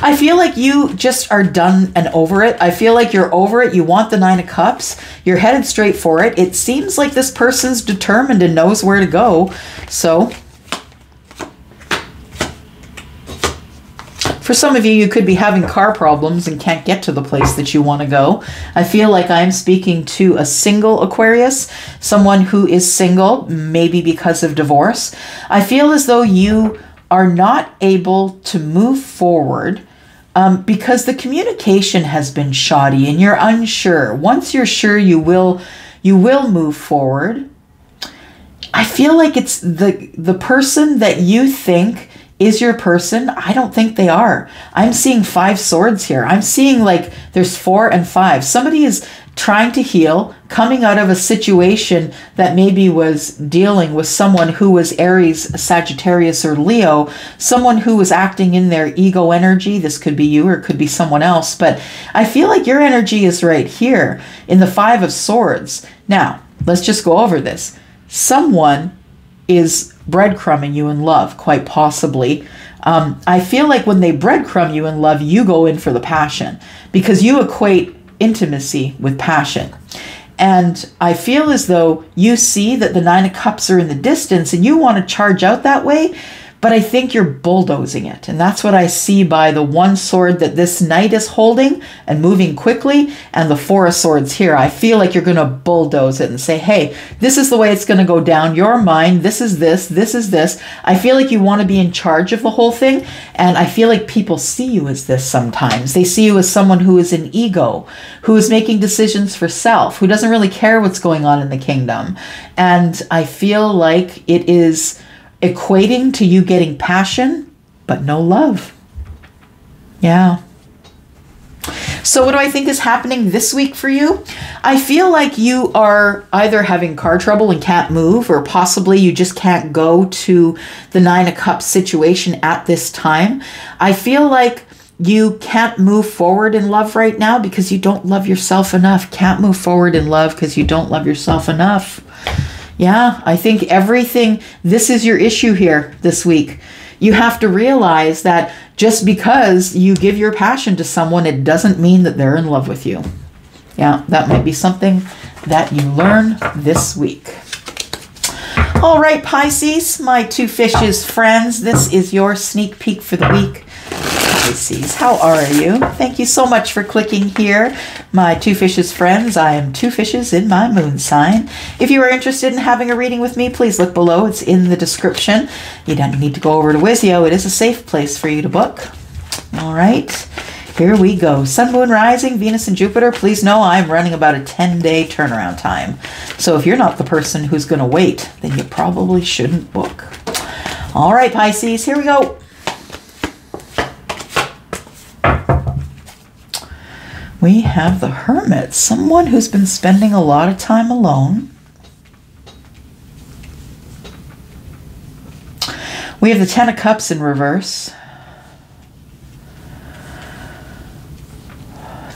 I feel like you just are done and over it. I feel like you're over it. You want the Nine of Cups. You're headed straight for it. It seems like this person's determined and knows where to go. So, for some of you, you could be having car problems and can't get to the place that you want to go. I feel like I'm speaking to a single Aquarius, someone who is single, maybe because of divorce. I feel as though you are not able to move forward um, because the communication has been shoddy and you're unsure. Once you're sure you will, you will move forward. I feel like it's the the person that you think is your person. I don't think they are. I'm seeing five swords here. I'm seeing like there's four and five. Somebody is trying to heal, coming out of a situation that maybe was dealing with someone who was Aries, Sagittarius, or Leo, someone who was acting in their ego energy. This could be you or it could be someone else, but I feel like your energy is right here in the Five of Swords. Now, let's just go over this. Someone is breadcrumbing you in love, quite possibly. Um, I feel like when they breadcrumb you in love, you go in for the passion because you equate intimacy with passion. And I feel as though you see that the Nine of Cups are in the distance and you want to charge out that way, but I think you're bulldozing it. And that's what I see by the one sword that this knight is holding and moving quickly, and the four of swords here. I feel like you're going to bulldoze it and say, hey, this is the way it's going to go down. Your mind, this is this, this is this. I feel like you want to be in charge of the whole thing. And I feel like people see you as this sometimes. They see you as someone who is an ego, who is making decisions for self, who doesn't really care what's going on in the kingdom. And I feel like it is equating to you getting passion, but no love. Yeah. So, what do I think is happening this week for you? I feel like you are either having car trouble and can't move, or possibly you just can't go to the Nine of Cups situation at this time. I feel like you can't move forward in love right now because you don't love yourself enough. Can't move forward in love because you don't love yourself enough. Yeah, I think everything, this is your issue here this week. You have to realize that just because you give your passion to someone, it doesn't mean that they're in love with you. Yeah, that might be something that you learn this week. All right, Pisces, my two fishes friends, this is your sneak peek for the week. Pisces. How are you? Thank you so much for clicking here. My Two Fishes friends, I am Two Fishes in my moon sign. If you are interested in having a reading with me, please look below. It's in the description. You don't need to go over to Wisio. It is a safe place for you to book. All right. Here we go. Sun, Moon, Rising, Venus, and Jupiter. Please know I'm running about a 10 day turnaround time. So if you're not the person who's going to wait, then you probably shouldn't book. All right, Pisces, here we go. We have the hermit, someone who's been spending a lot of time alone. We have the Ten of Cups in reverse.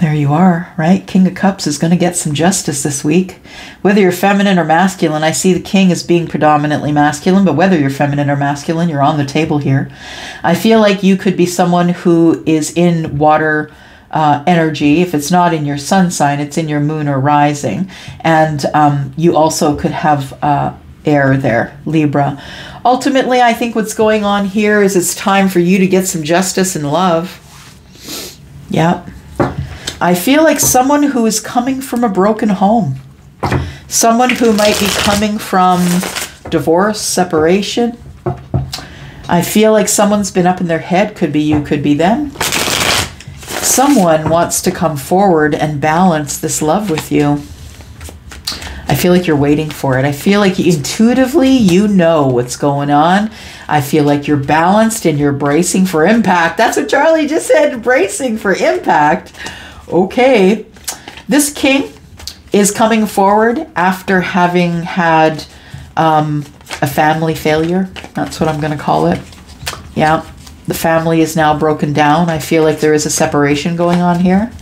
There you are, right? King of Cups is going to get some justice this week. Whether you're feminine or masculine, I see the king as being predominantly masculine, but whether you're feminine or masculine, you're on the table here. I feel like you could be someone who is in water uh, energy. If it's not in your sun sign, it's in your moon or rising. And um, you also could have uh, air there, Libra. Ultimately, I think what's going on here is it's time for you to get some justice and love. Yep. I feel like someone who is coming from a broken home, someone who might be coming from divorce, separation. I feel like someone's been up in their head. Could be you, could be them someone wants to come forward and balance this love with you. I feel like you're waiting for it. I feel like intuitively you know what's going on. I feel like you're balanced and you're bracing for impact. That's what Charlie just said bracing for impact. Okay. This king is coming forward after having had um, a family failure. That's what I'm going to call it. Yeah the family is now broken down. I feel like there is a separation going on here.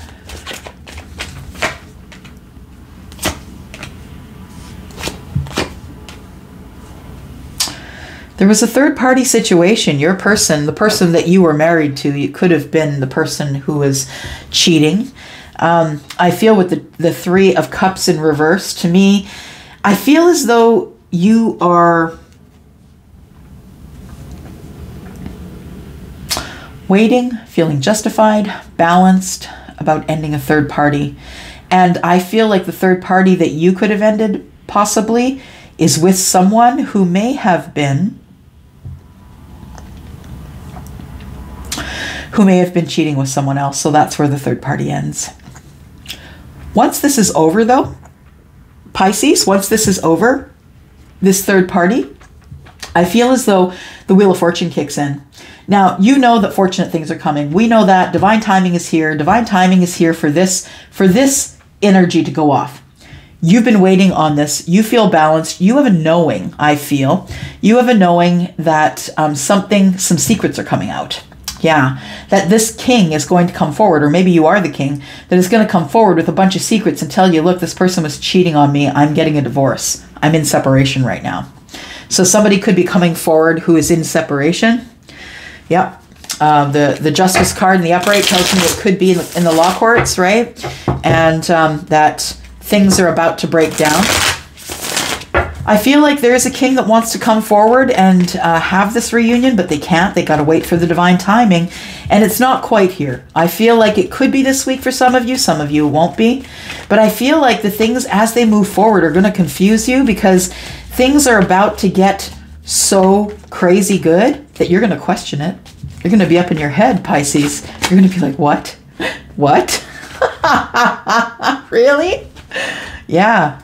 There was a third party situation. Your person, the person that you were married to, you could have been the person who was cheating. Um, I feel with the, the Three of Cups in reverse, to me, I feel as though you are waiting, feeling justified, balanced about ending a third party. And I feel like the third party that you could have ended possibly is with someone who may have been who may have been cheating with someone else. So that's where the third party ends. Once this is over though, Pisces, once this is over, this third party, I feel as though the Wheel of Fortune kicks in. Now, you know that fortunate things are coming. We know that divine timing is here. Divine timing is here for this for this energy to go off. You've been waiting on this. You feel balanced. You have a knowing, I feel. You have a knowing that um, something, some secrets are coming out. Yeah, that this king is going to come forward, or maybe you are the king, that is going to come forward with a bunch of secrets and tell you, look, this person was cheating on me. I'm getting a divorce. I'm in separation right now. So somebody could be coming forward who is in separation Yep. Um, the the justice card in the upright tells me it could be in the, in the law courts, right? And um, that things are about to break down. I feel like there is a king that wants to come forward and uh, have this reunion, but they can't. They got to wait for the divine timing, and it's not quite here. I feel like it could be this week for some of you, some of you won't be, but I feel like the things as they move forward are going to confuse you because things are about to get so crazy good that you're going to question it. You're going to be up in your head, Pisces. You're going to be like, what? What? really? Yeah.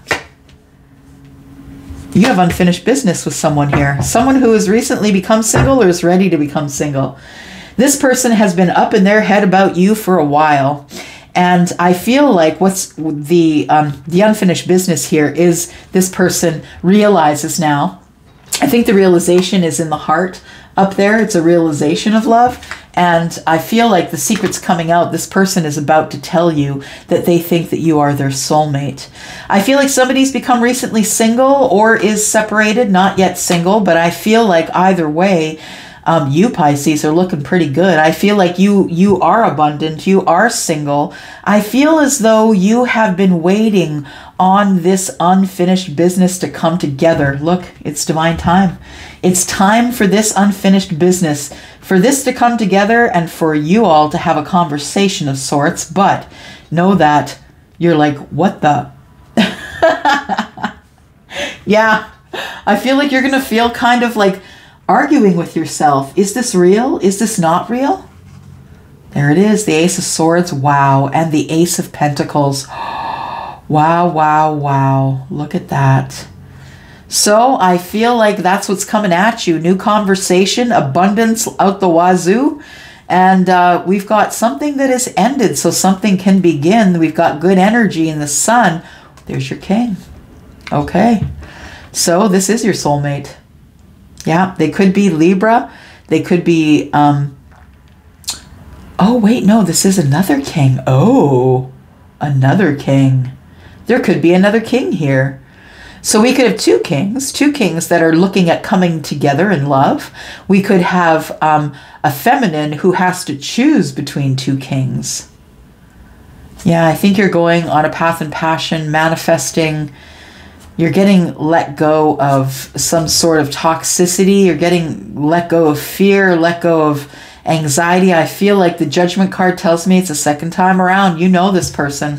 You have unfinished business with someone here. Someone who has recently become single or is ready to become single. This person has been up in their head about you for a while. And I feel like what's the um, the unfinished business here is this person realizes now. I think the realization is in the heart up there. It's a realization of love. And I feel like the secret's coming out. This person is about to tell you that they think that you are their soulmate. I feel like somebody's become recently single or is separated, not yet single, but I feel like either way, um, you Pisces are looking pretty good. I feel like you you are abundant. You are single. I feel as though you have been waiting on this unfinished business to come together. Look, it's divine time. It's time for this unfinished business, for this to come together and for you all to have a conversation of sorts. But know that you're like, what the? yeah, I feel like you're going to feel kind of like arguing with yourself. Is this real? Is this not real? There it is, the Ace of Swords. Wow. And the Ace of Pentacles. Wow, wow, wow. Look at that. So I feel like that's what's coming at you. New conversation, abundance out the wazoo. And uh, we've got something that has ended, so something can begin. We've got good energy in the sun. There's your king. Okay. So this is your soulmate. Yeah, they could be Libra. They could be. Um, oh, wait, no, this is another king. Oh, another king. There could be another king here. So we could have two kings, two kings that are looking at coming together in love. We could have um, a feminine who has to choose between two kings. Yeah, I think you're going on a path and passion, manifesting you're getting let go of some sort of toxicity, you're getting let go of fear, let go of anxiety. I feel like the judgment card tells me it's a second time around. You know this person.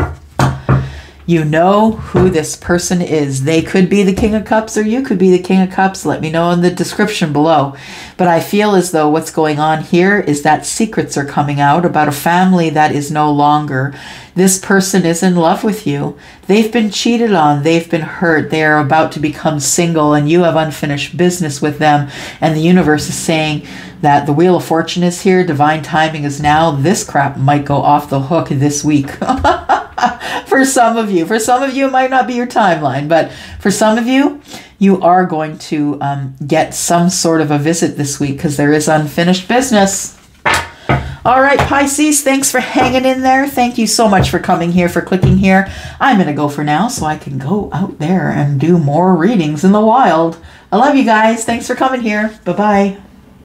You know who this person is. They could be the King of Cups or you could be the King of Cups. Let me know in the description below. But I feel as though what's going on here is that secrets are coming out about a family that is no longer. This person is in love with you. They've been cheated on. They've been hurt. They are about to become single and you have unfinished business with them. And the universe is saying that the Wheel of Fortune is here. Divine timing is now. This crap might go off the hook this week. for some of you. For some of you, it might not be your timeline, but for some of you, you are going to um, get some sort of a visit this week because there is unfinished business. All right, Pisces, thanks for hanging in there. Thank you so much for coming here, for clicking here. I'm going to go for now so I can go out there and do more readings in the wild. I love you guys. Thanks for coming here. Bye bye.